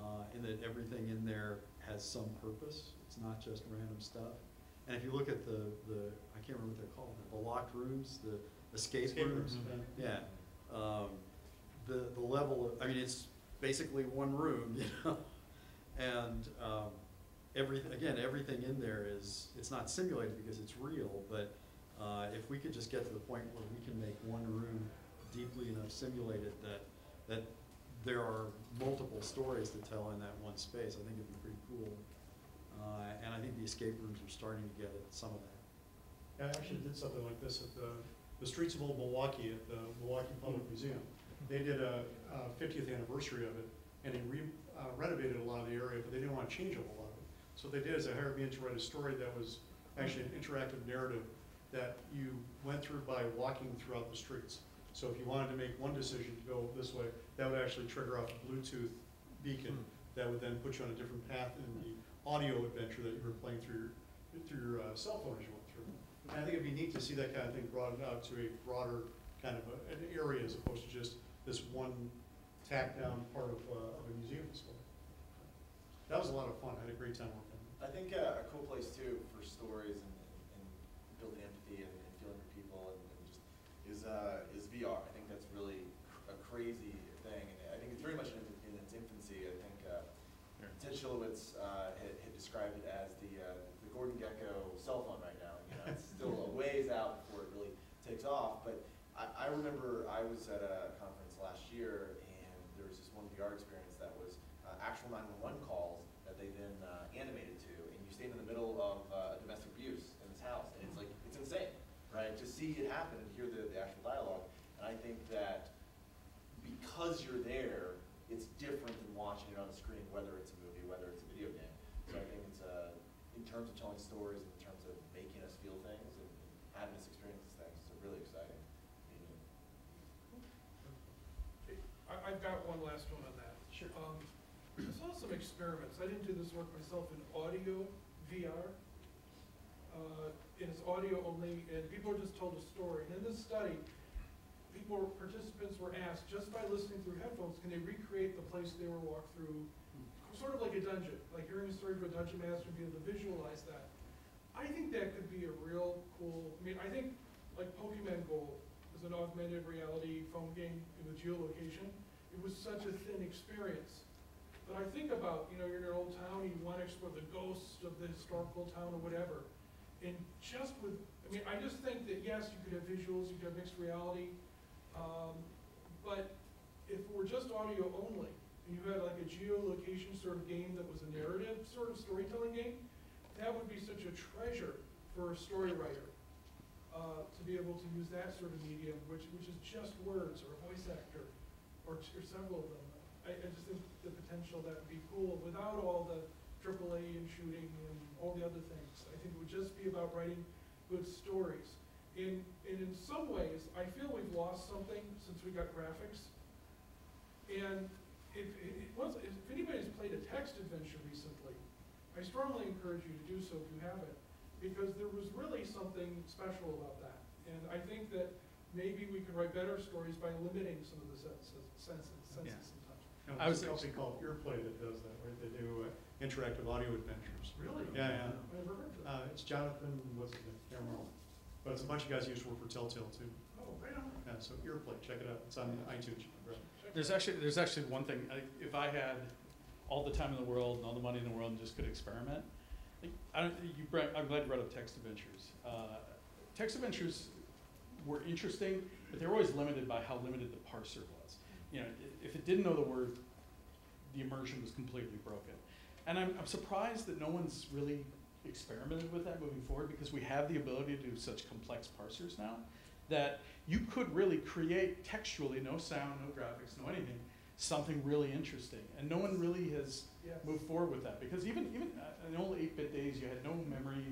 uh, in that everything in there has some purpose. It's not just random stuff. And if you look at the, the, I can't remember what they're called, the locked rooms, the escape Escape rooms. rooms, Yeah, um, the, the level of, I mean, it's basically one room, <laughs> you know? And, um, everything, again, everything in there is, it's not simulated because it's real, but, uh, if we could just get to the point where we can make one room deeply enough simulated that, that there are multiple stories to tell in that one space, I think it'd be pretty cool. Uh, and I think the escape rooms are starting to get at some of that. I actually did something like this at the, the Streets of Old Milwaukee at the Milwaukee Public Museum. They did a fiftieth anniversary of it, and they re, uh, renovated a lot of the area, but they didn't want to change a whole lot of it. So what they did is they hired me to write a story that was actually an interactive narrative that you went through by walking throughout the streets. So if you wanted to make one decision to go this way, that would actually trigger off a Bluetooth beacon that would then put you on a different path in the audio adventure that you were playing through your, through your uh, cell phone as you went through. And I think it'd be neat to see that kind of thing brought out to a broader kind of a- an area as opposed to just this one tacked down part of, uh, of a museum display. That was a lot of fun. I had a great time working on it. I think uh, a cool place too for stories and, and building empathy and, and feeling for people and, and just is uh, is VR. I think that's really a crazy thing, and I think it's very much in, in its infancy. I think uh, Ted Schilowitz uh, had, had described it as the uh, the Gordon Gekko cell phone right now. You know, it's <laughs> still a ways out before it really takes off. But I, I remember I was at a conference last year, and there was this one VR experience that was uh, actual 911 calls that they then uh, animated to, and you stand in the middle of uh, domestic abuse in this house, and it's like it's insane, right? To see it happen and hear the, the actual dialogue, and I think that because you're there, it's different than watching it on the screen, whether it's a movie, whether it's a video game. So I think it's uh, in terms of telling stories, in terms of making us feel things and having us experience these things, it's a really exciting medium. I, I've got one last one on that. Sure. Um, I saw some experiments, I didn't do this work myself, in audio VR. Uh, and it's audio only, and people are just told a story. And in this study, people, participants were asked, just by listening through headphones, can they recreate the place they were walked through? Sort of like a dungeon, like hearing a story from a dungeon master and be able to visualize that. I think that could be a real cool, I mean, I think like Pokemon Go was an augmented reality phone game with geolocation. It was such a thin experience. But I think about, you know, you're in an old town, you want to explore the ghosts of the historical town or whatever. And just with, I mean, I just think that, yes, you could have visuals, you could have mixed reality. Um, but if it were just audio only, and you had like a geolocation sort of game that was a narrative sort of storytelling game, that would be such a treasure for a story writer. Uh, to be able to use that sort of medium, which, which is just words or a voice actor, or, or several of them. I, I just think the potential that would be cool without all the AAA and shooting and all the other things. I think it would just be about writing good stories. In, and in some ways, I feel we've lost something since we got graphics. And if, if, once, if anybody's played a text adventure recently, I strongly encourage you to do so if you haven't, because there was really something special about that. And I think that maybe we could write better stories by limiting some of the senses, senses, senses Yeah. sometimes. You know, I There's was- a company called Earplay that does that, right? They do uh, interactive audio adventures. Really? Yeah, yeah. I never heard of that. Uh, it's Jonathan, what's his name? Can't remember. But it's a bunch of guys who used to work for Telltale too. Oh, right on. Yeah, so Earplay, check it out. It's on iTunes. you can grab it. There's actually, there's actually one thing, I- if I had all the time in the world and all the money in the world and just could experiment, like, I don't, you brought, I'm glad you brought up text adventures. Uh, text adventures were interesting, but they were always limited by how limited the parser was. You know, if it didn't know the word, the immersion was completely broken. And I'm, I'm surprised that no one's really experimented with that moving forward because we have the ability to do such complex parsers now that you could really create textually, no sound, no graphics, no anything, something really interesting. And no one really has moved forward with that because even even uh, in old 8-bit days, you had no memory,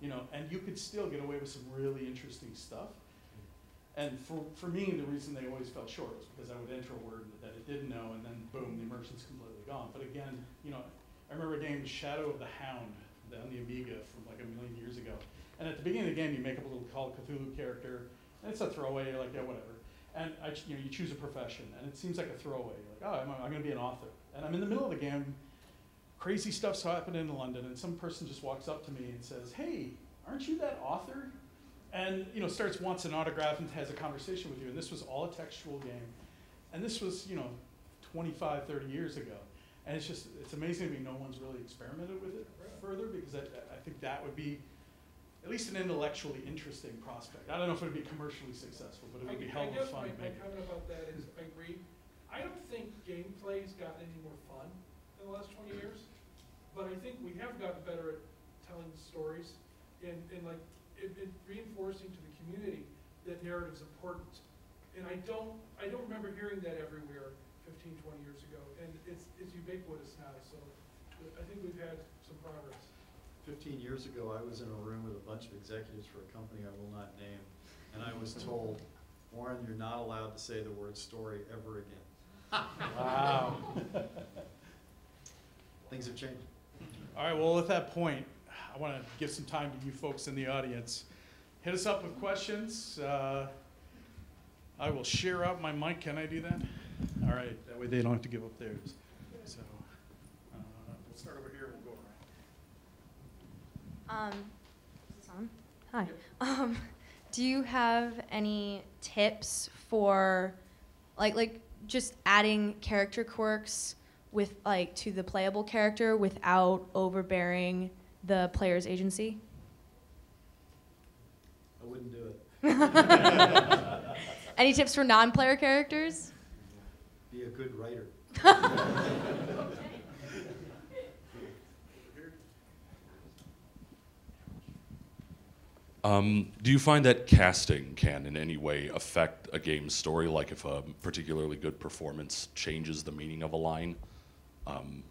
you know, and you could still get away with some really interesting stuff. And for, for me, the reason they always fell short was because I would enter a word that it didn't know, and then boom, the immersion's completely gone. But again, you know, I remember a game, Shadow of the Hound, on the Amiga from like a million years ago. And at the beginning of the game, you make up a little Call of Cthulhu character, and it's a throwaway. Like, yeah, whatever. And I, you know, you choose a profession, and it seems like a throwaway. You're like, oh, I'm, I'm going to be an author. And I'm in the middle of the game. Crazy stuff's happening in London, and some person just walks up to me and says, "Hey, aren't you that author?" And you know, starts wants an autograph and has a conversation with you. And this was all a textual game, and this was you know, 25, 30 years ago. And it's just it's amazing to me no one's really experimented with it further because I, I think that would be at least an intellectually interesting prospect. I don't know if it would be commercially successful, but it would be hell of a fun I my, my comment about that is, I agree. I don't think gameplay's gotten any more fun in the last twenty years, but I think we have gotten better at telling stories and, and like, it, it reinforcing to the community that narrative's important. And I don't, I don't remember hearing that everywhere 15, 20 years ago, and it's, it's ubiquitous now, so I think we've had some progress. Fifteen years ago, I was in a room with a bunch of executives for a company I will not name, and I was told, Warren, you're not allowed to say the word story ever again. Wow. <laughs> Things have changed. All right, well, at that point, I want to give some time to you folks in the audience. Hit us up with questions. Uh, I will share out my mic. Can I do that? All right, that way they don't have to give up theirs. So, uh, we'll start over here, we'll go around. Um, is this on? Hi. Um, <laughs> do you have any tips for, like, like just adding character quirks with like to the playable character without overbearing the player's agency? I wouldn't do it. <laughs> Any tips for non-player characters? Be a good writer. <laughs> Um, do you find that casting can in any way affect a game's story? Like if a particularly good performance changes the meaning of a line, um,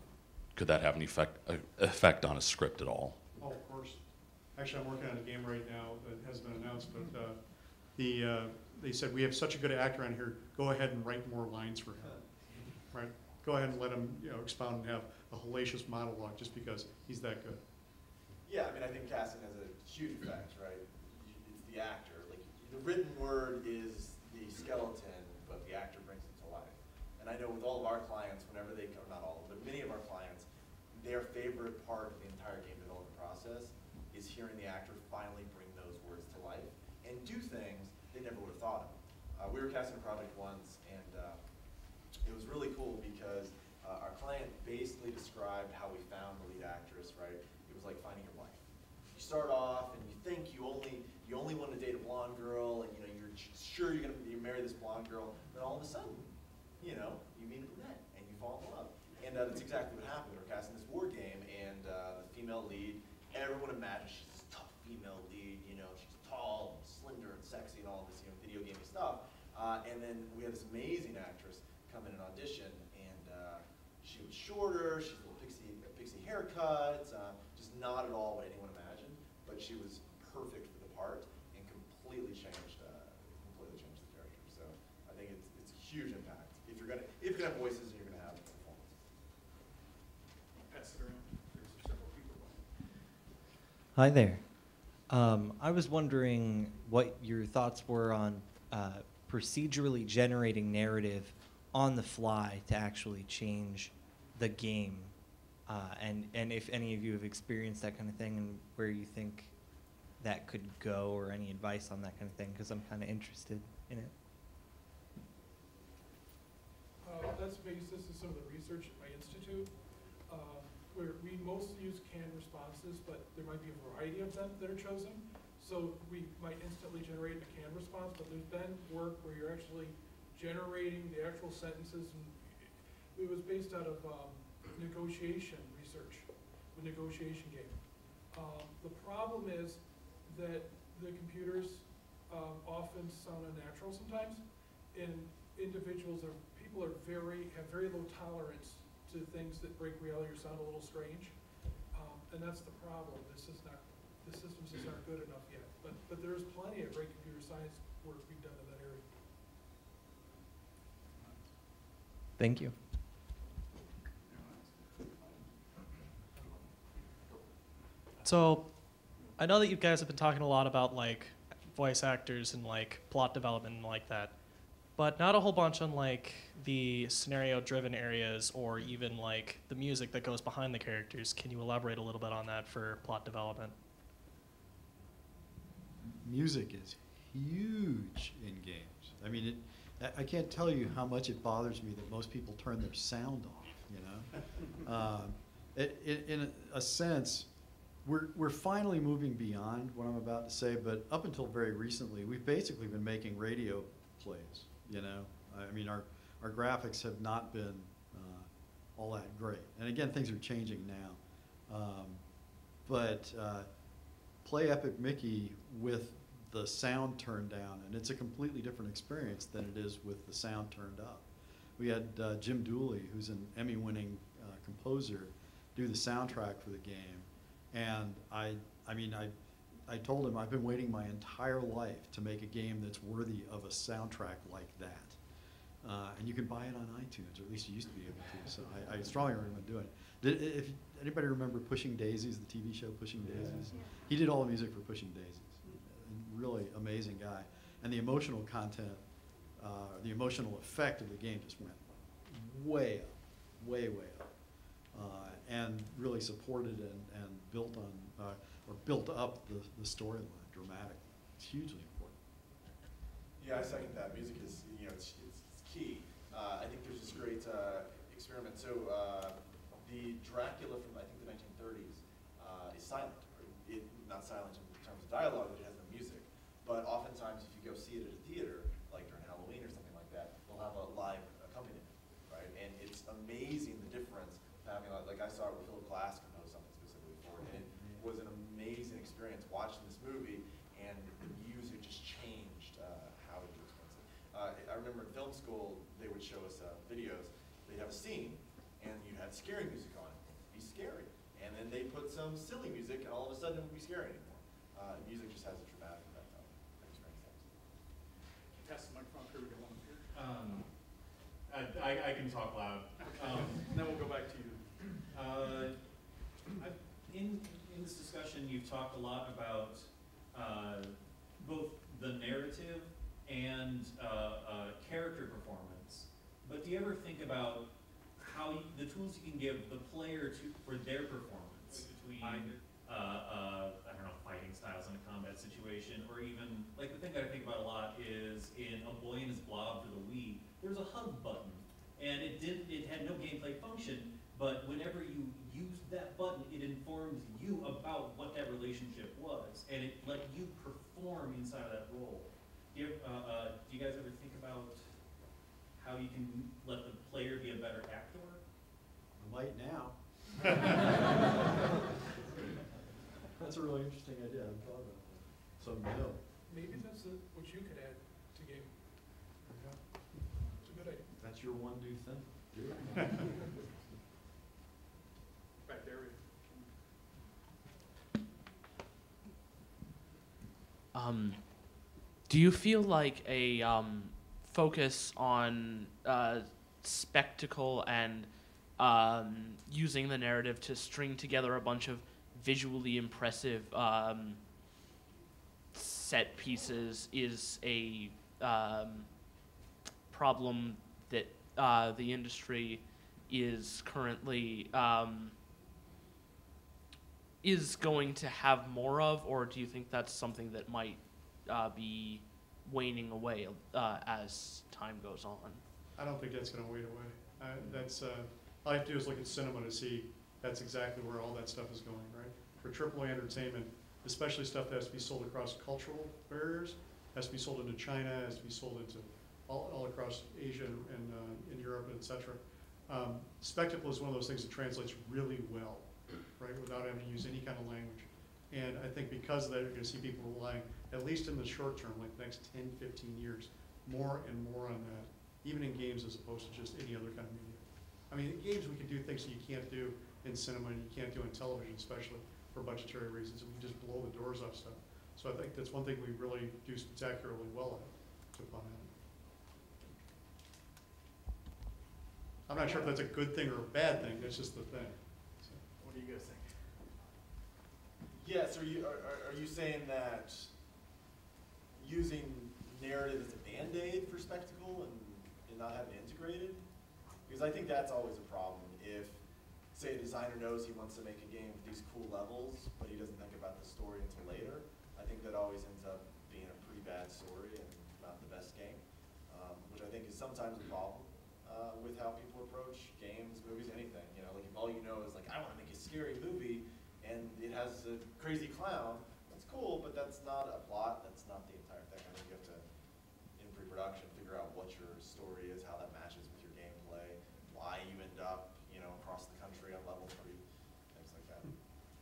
could that have any effect, uh, effect on a script at all? Oh, of course. Actually, I'm working on a game right now that hasn't been announced, but uh, the, uh, they said, we have such a good actor on here, go ahead and write more lines for him. Right? Go ahead and let him, you know, expound and have a hellacious monologue just because he's that good. Yeah, I mean, I think casting has a huge effect, right? It's the actor. Like the written word is the skeleton, but the actor brings it to life. And I know with all of our clients, whenever they come, not all, but many of our clients, their favorite part of the entire game development process is hearing the actor finally bring those words to life and do things they never would have thought of. Uh, we were casting a project once, and uh, it was really cool because uh, our client basically described how we start off and you think you only you only want to date a blonde girl, and you know you're sure you're gonna you marry this blonde girl. Then all of a sudden, you know, you meet a brunette and you fall in love. And uh, that's exactly what happened. We're casting this war game, and uh, the female lead, everyone imagines she's this tough female lead. You know, she's tall, and slender, and sexy, and all this you know video gaming stuff. Uh, and then we had this amazing actress come in and audition, and uh, she was shorter. She's a little pixie, pixie haircut, uh, just not at all what anyone she was perfect for the part and completely changed, uh, completely changed the character. So I think it's it's a huge impact if you're gonna if you're gonna have voices and you're gonna have performance. Pass it around. There's several people. Hi there. Um, I was wondering what your thoughts were on uh, procedurally generating narrative on the fly to actually change the game, uh, and and if any of you have experienced that kind of thing, and where you think that could go, or any advice on that kind of thing, because I'm kind of interested in it. Uh, that's basis on some of the research at my institute, uh, where we mostly use canned responses, but there might be a variety of them that are chosen. So so we might instantly generate a canned response, but there's been work where you're actually generating the actual sentences, and it was based out of, um, negotiation research, the negotiation game. Um, the problem is that the computers, um, often sound unnatural sometimes, and individuals are, people are very, have very low tolerance to things that break reality or sound a little strange. Um, and that's the problem, this is not, the systems just aren't good enough yet, but, but there is plenty of great computer science work we've done in that area. Thank you. So, I know that you guys have been talking a lot about like voice actors and like plot development and like that, but not a whole bunch on like the scenario-driven areas or even like the music that goes behind the characters. Can you elaborate a little bit on that for plot development? music is huge in games. I mean, it, I- can't tell you how much it bothers me that most people turn their sound off, you know? Um, <laughs> It, it, in a- a sense, we're, we're finally moving beyond what I'm about to say, but up until very recently, we've basically been making radio plays, you know? I mean, our, our graphics have not been uh, all that great. And again, things are changing now. Um, But uh, play Epic Mickey with the sound turned down, and it's a completely different experience than it is with the sound turned up. We had uh, Jim Dooley, who's an Emmy-winning uh, composer, do the soundtrack for the game, and I, I mean, I, I told him I've been waiting my entire life to make a game that's worthy of a soundtrack like that. Uh, and you can buy it on iTunes, or at least you used to be able to. So I, I strongly recommend doing it. Did, if anybody remember Pushing Daisies, the TV show Pushing Daisies? He did all the music for Pushing Daisies. Really amazing guy, and the emotional content, uh, the emotional effect of the game just went way up, way way up, uh, and really supported and, and built on uh, or built up the, the storyline dramatically. It's hugely important. Yeah, I second that. Music is, you know, it's, it's, it's key. Uh, I think there's this great uh, experiment. So uh, the Dracula from I think the 1930s uh, is silent. It, not silent in terms of dialogue, but it has no music. But oftentimes, if you go see it at a theater, like during Halloween or something like that, they'll have a live accompaniment, right? And it's amazing the difference. Having like, like I saw it with Philip Glass compose something specifically for it, and it was an amazing experience watching this movie, and the music just changed uh, how you experience it. Uh, I remember in film school, they would show us uh, videos. They'd have a scene, and you had scary music on it. It'd be scary. And then they put some silly music, and all of a sudden it won't be scary anymore. Uh, music just has a dramatic effect on experience things. Test the microphone, here we go, one here. Um, I, I, I can talk loud. Um, And <laughs> then we'll go back to you. uh, in, in this discussion, you've talked a lot about, uh, both the narrative and, uh, uh, character performance. But do you ever think about how, you- the tools you can give the player to, for their performance between, uh, uh, I don't know, fighting styles in a combat situation, or even, like, the thing that I think about a lot is in A Boy and His Blob for the Wii, there's a hug button, and it did, it had no gameplay function, but whenever you used that button, it informed you about what that relationship was, and it let you perform inside of that role. Do you, uh, uh, do you guys ever think about how you can let the player be a better actor? Right now. <laughs> That's a really interesting idea. I haven't thought about that. So no. Maybe that's a- what you could add to game. Yeah. It's a good idea. That's your one new thing. Do it. <laughs> Back there. Um, do you feel like a um, focus on uh, spectacle and um, using the narrative to string together a bunch of visually impressive um, set pieces is a um, problem that uh, the industry is currently um, is going to have more of, or do you think that's something that might uh, be waning away uh, as time goes on? I don't think that's gonna wait away. Uh, that's, uh, all I have to do is look at cinema to see that's exactly where all that stuff is going, right? For AAA entertainment, especially stuff that has to be sold across cultural barriers, has to be sold into China, has to be sold into all, all across Asia and, uh, in Europe, et cetera. Um, spectacle is one of those things that translates really well, right, without having to use any kind of language. And I think because of that, you're gonna see people relying, at least in the short term, like the next 10, 15 years, more and more on that, even in games as opposed to just any other kind of media. I mean, in games, we can do things that you can't do in cinema and you can't do in television, especially for budgetary reasons, and we just blow the doors off stuff. So I think that's one thing we really do spectacularly well at, to. I'm not sure if that's a good thing or a bad thing, that's just the thing. So. What do you guys think? Yes, are you, are, are- are you saying that using narrative as a Band-Aid for spectacle and, and not having it integrated? Because I think that's always a problem. If, say, a designer knows he wants to make a game with these cool levels, but he doesn't think about the story until later, I think that always ends up being a pretty bad story and not the best game. Um, which I think is sometimes a problem, uh, with how people approach games, movies, anything. You know, like if all you know is like, I wanna make a scary movie and it has a crazy clown, that's cool, but that's not a plot, that's not the entire thing. I think you have to, in pre-production, figure out what your story is, how that matches with your gameplay, why you end up, you know, across the country on level three, things like that.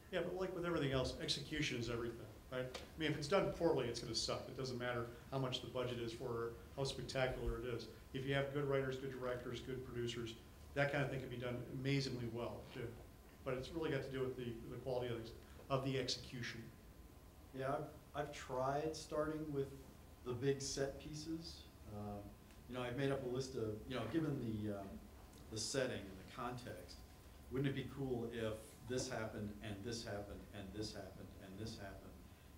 Yeah, but like with everything else, execution is everything, right? I mean, if it's done poorly, it's gonna suck. It doesn't matter how much the budget is for, or how spectacular it is. If you have good writers, good directors, good producers, that kind of thing can be done amazingly well, too. But it's really got to do with the, the quality of, the- of the execution. Yeah, I've, I've tried starting with the big set pieces. Um, You know, I've made up a list of, you know, given the, um, the setting and the context, wouldn't it be cool if this happened and this happened and this happened and this happened?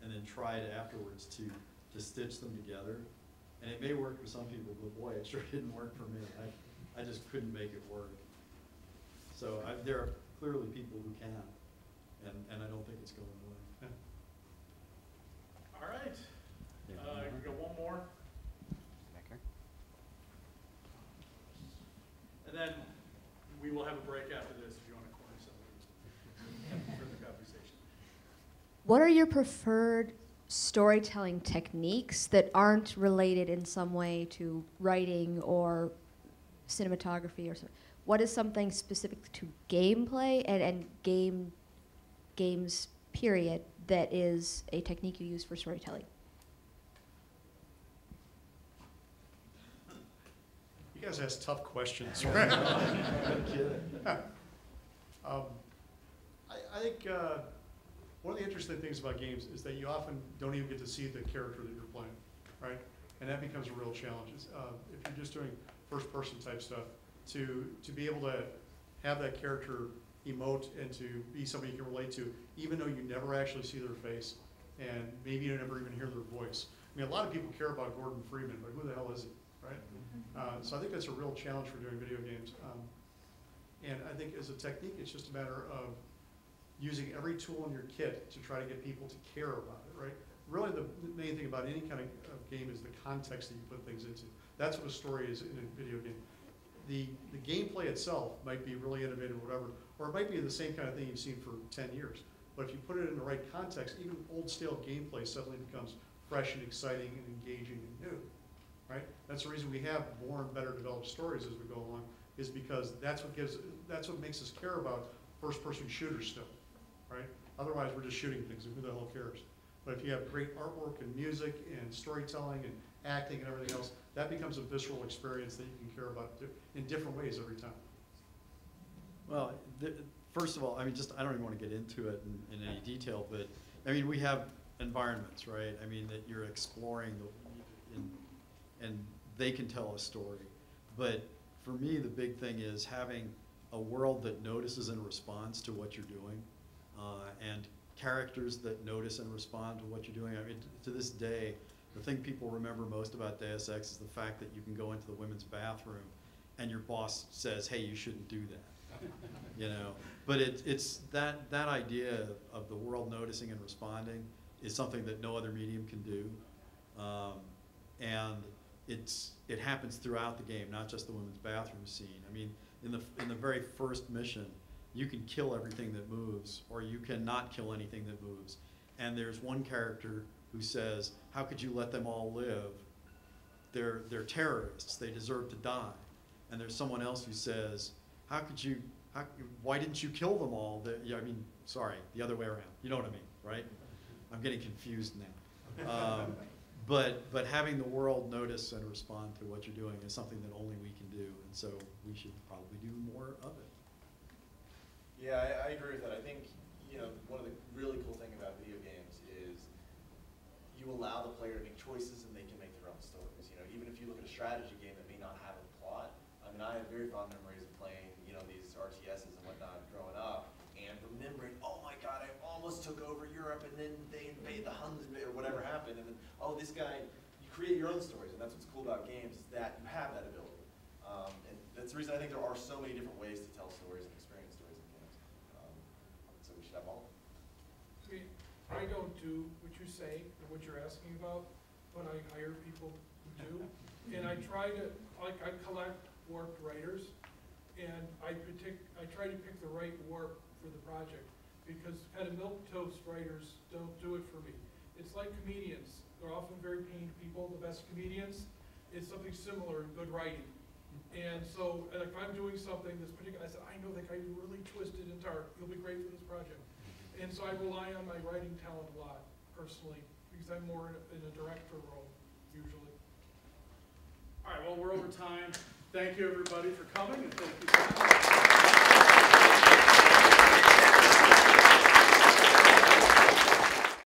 And then tried afterwards to, to stitch them together. And it may work for some people, but boy, it sure <laughs> didn't work for me. I, I just couldn't make it work. So I, there are clearly people who can, and, and I don't think it's going away. All right, uh, we got one more, and then we will have a break after this if you want to corner somebody. Have further conversation. What are your preferred storytelling techniques that aren't related in some way to writing or cinematography or something? What is something specific to gameplay and, and game games period that is a technique you use for storytelling? You guys ask tough questions, No <laughs> right? kidding. Um, I, I think, uh, one of the interesting things about games is that you often don't even get to see the character that you're playing, right? And that becomes a real challenge. Uh, if you're just doing first-person type stuff, to, to be able to have that character emote and to be somebody you can relate to, even though you never actually see their face, and maybe you never even hear their voice. I mean, a lot of people care about Gordon Freeman, but who the hell is he, right? Uh, so I think that's a real challenge for doing video games. Um, and I think as a technique, it's just a matter of using every tool in your kit to try to get people to care about it, right? Really, the main thing about any kind of, game is the context that you put things into. That's what a story is in a video game. The, the gameplay itself might be really innovative or whatever, or it might be the same kind of thing you've seen for ten years. But if you put it in the right context, even old stale gameplay suddenly becomes fresh and exciting and engaging and new, right? That's the reason we have more and better developed stories as we go along, is because that's what gives, that's what makes us care about first-person shooters still, right? Otherwise, we're just shooting things, and who the hell cares? But if you have great artwork and music and storytelling and acting and everything else, that becomes a visceral experience that you can care about in different ways every time. Well, the, first of all, I mean, just, I don't even wanna get into it in, in any detail, but, I mean, we have environments, right? I mean, that you're exploring the, and, and they can tell a story. But for me, the big thing is having a world that notices and responds to what you're doing, uh, and characters that notice and respond to what you're doing. I mean, to this day, the thing people remember most about Deus Ex is the fact that you can go into the women's bathroom and your boss says, hey, you shouldn't do that. <laughs> You know, but it, it's that, that idea of the world noticing and responding is something that no other medium can do. Um, and it's, it happens throughout the game, not just the women's bathroom scene. I mean, in the, in the very first mission, you can kill everything that moves, or you cannot kill anything that moves. and there's one character who says, how could you let them all live? They're, they're terrorists, they deserve to die. And there's someone else who says, how could you, how, why didn't you kill them all? The- yeah, I mean, sorry, the other way around, you know what I mean, right? I'm getting confused now. Um, <laughs> But, but having the world notice and respond to what you're doing is something that only we can do, and so we should probably do more of it. Yeah, I, I agree with that. I think, you know, one of the really cool thing about video games is you allow the player to make choices and they can make their own stories. You know, even if you look at a strategy game that may not have a plot. I mean, I have very fond memories of playing, you know, these RTSs and whatnot growing up and remembering, oh my god, I almost took over Europe and then they invaded the Huns or whatever happened and then, oh, this guy, you create your own stories and that's what's cool about games is that you have that ability. Um, and that's the reason I think there are so many different ways to tell stories and experience stories in games. Um, so we should have all. I mean, I don't do what you say or what you're asking about, but I hire people who do. <laughs> And I try to, like, I collect warped writers, and I pick, I try to pick the right warp for the project. Because kind of milquetoast writers don't do it for me. It's like comedians, they're often very pained people, the best comedians. It's something similar in good writing. And so, and if I'm doing something that's particular, I said, I know that guy really twisted and dark, he'll be great for this project. And so I rely on my writing talent a lot, personally, because I'm more in a, director role, usually. All right, well, we're over time. Thank you, everybody, for coming, and thank you.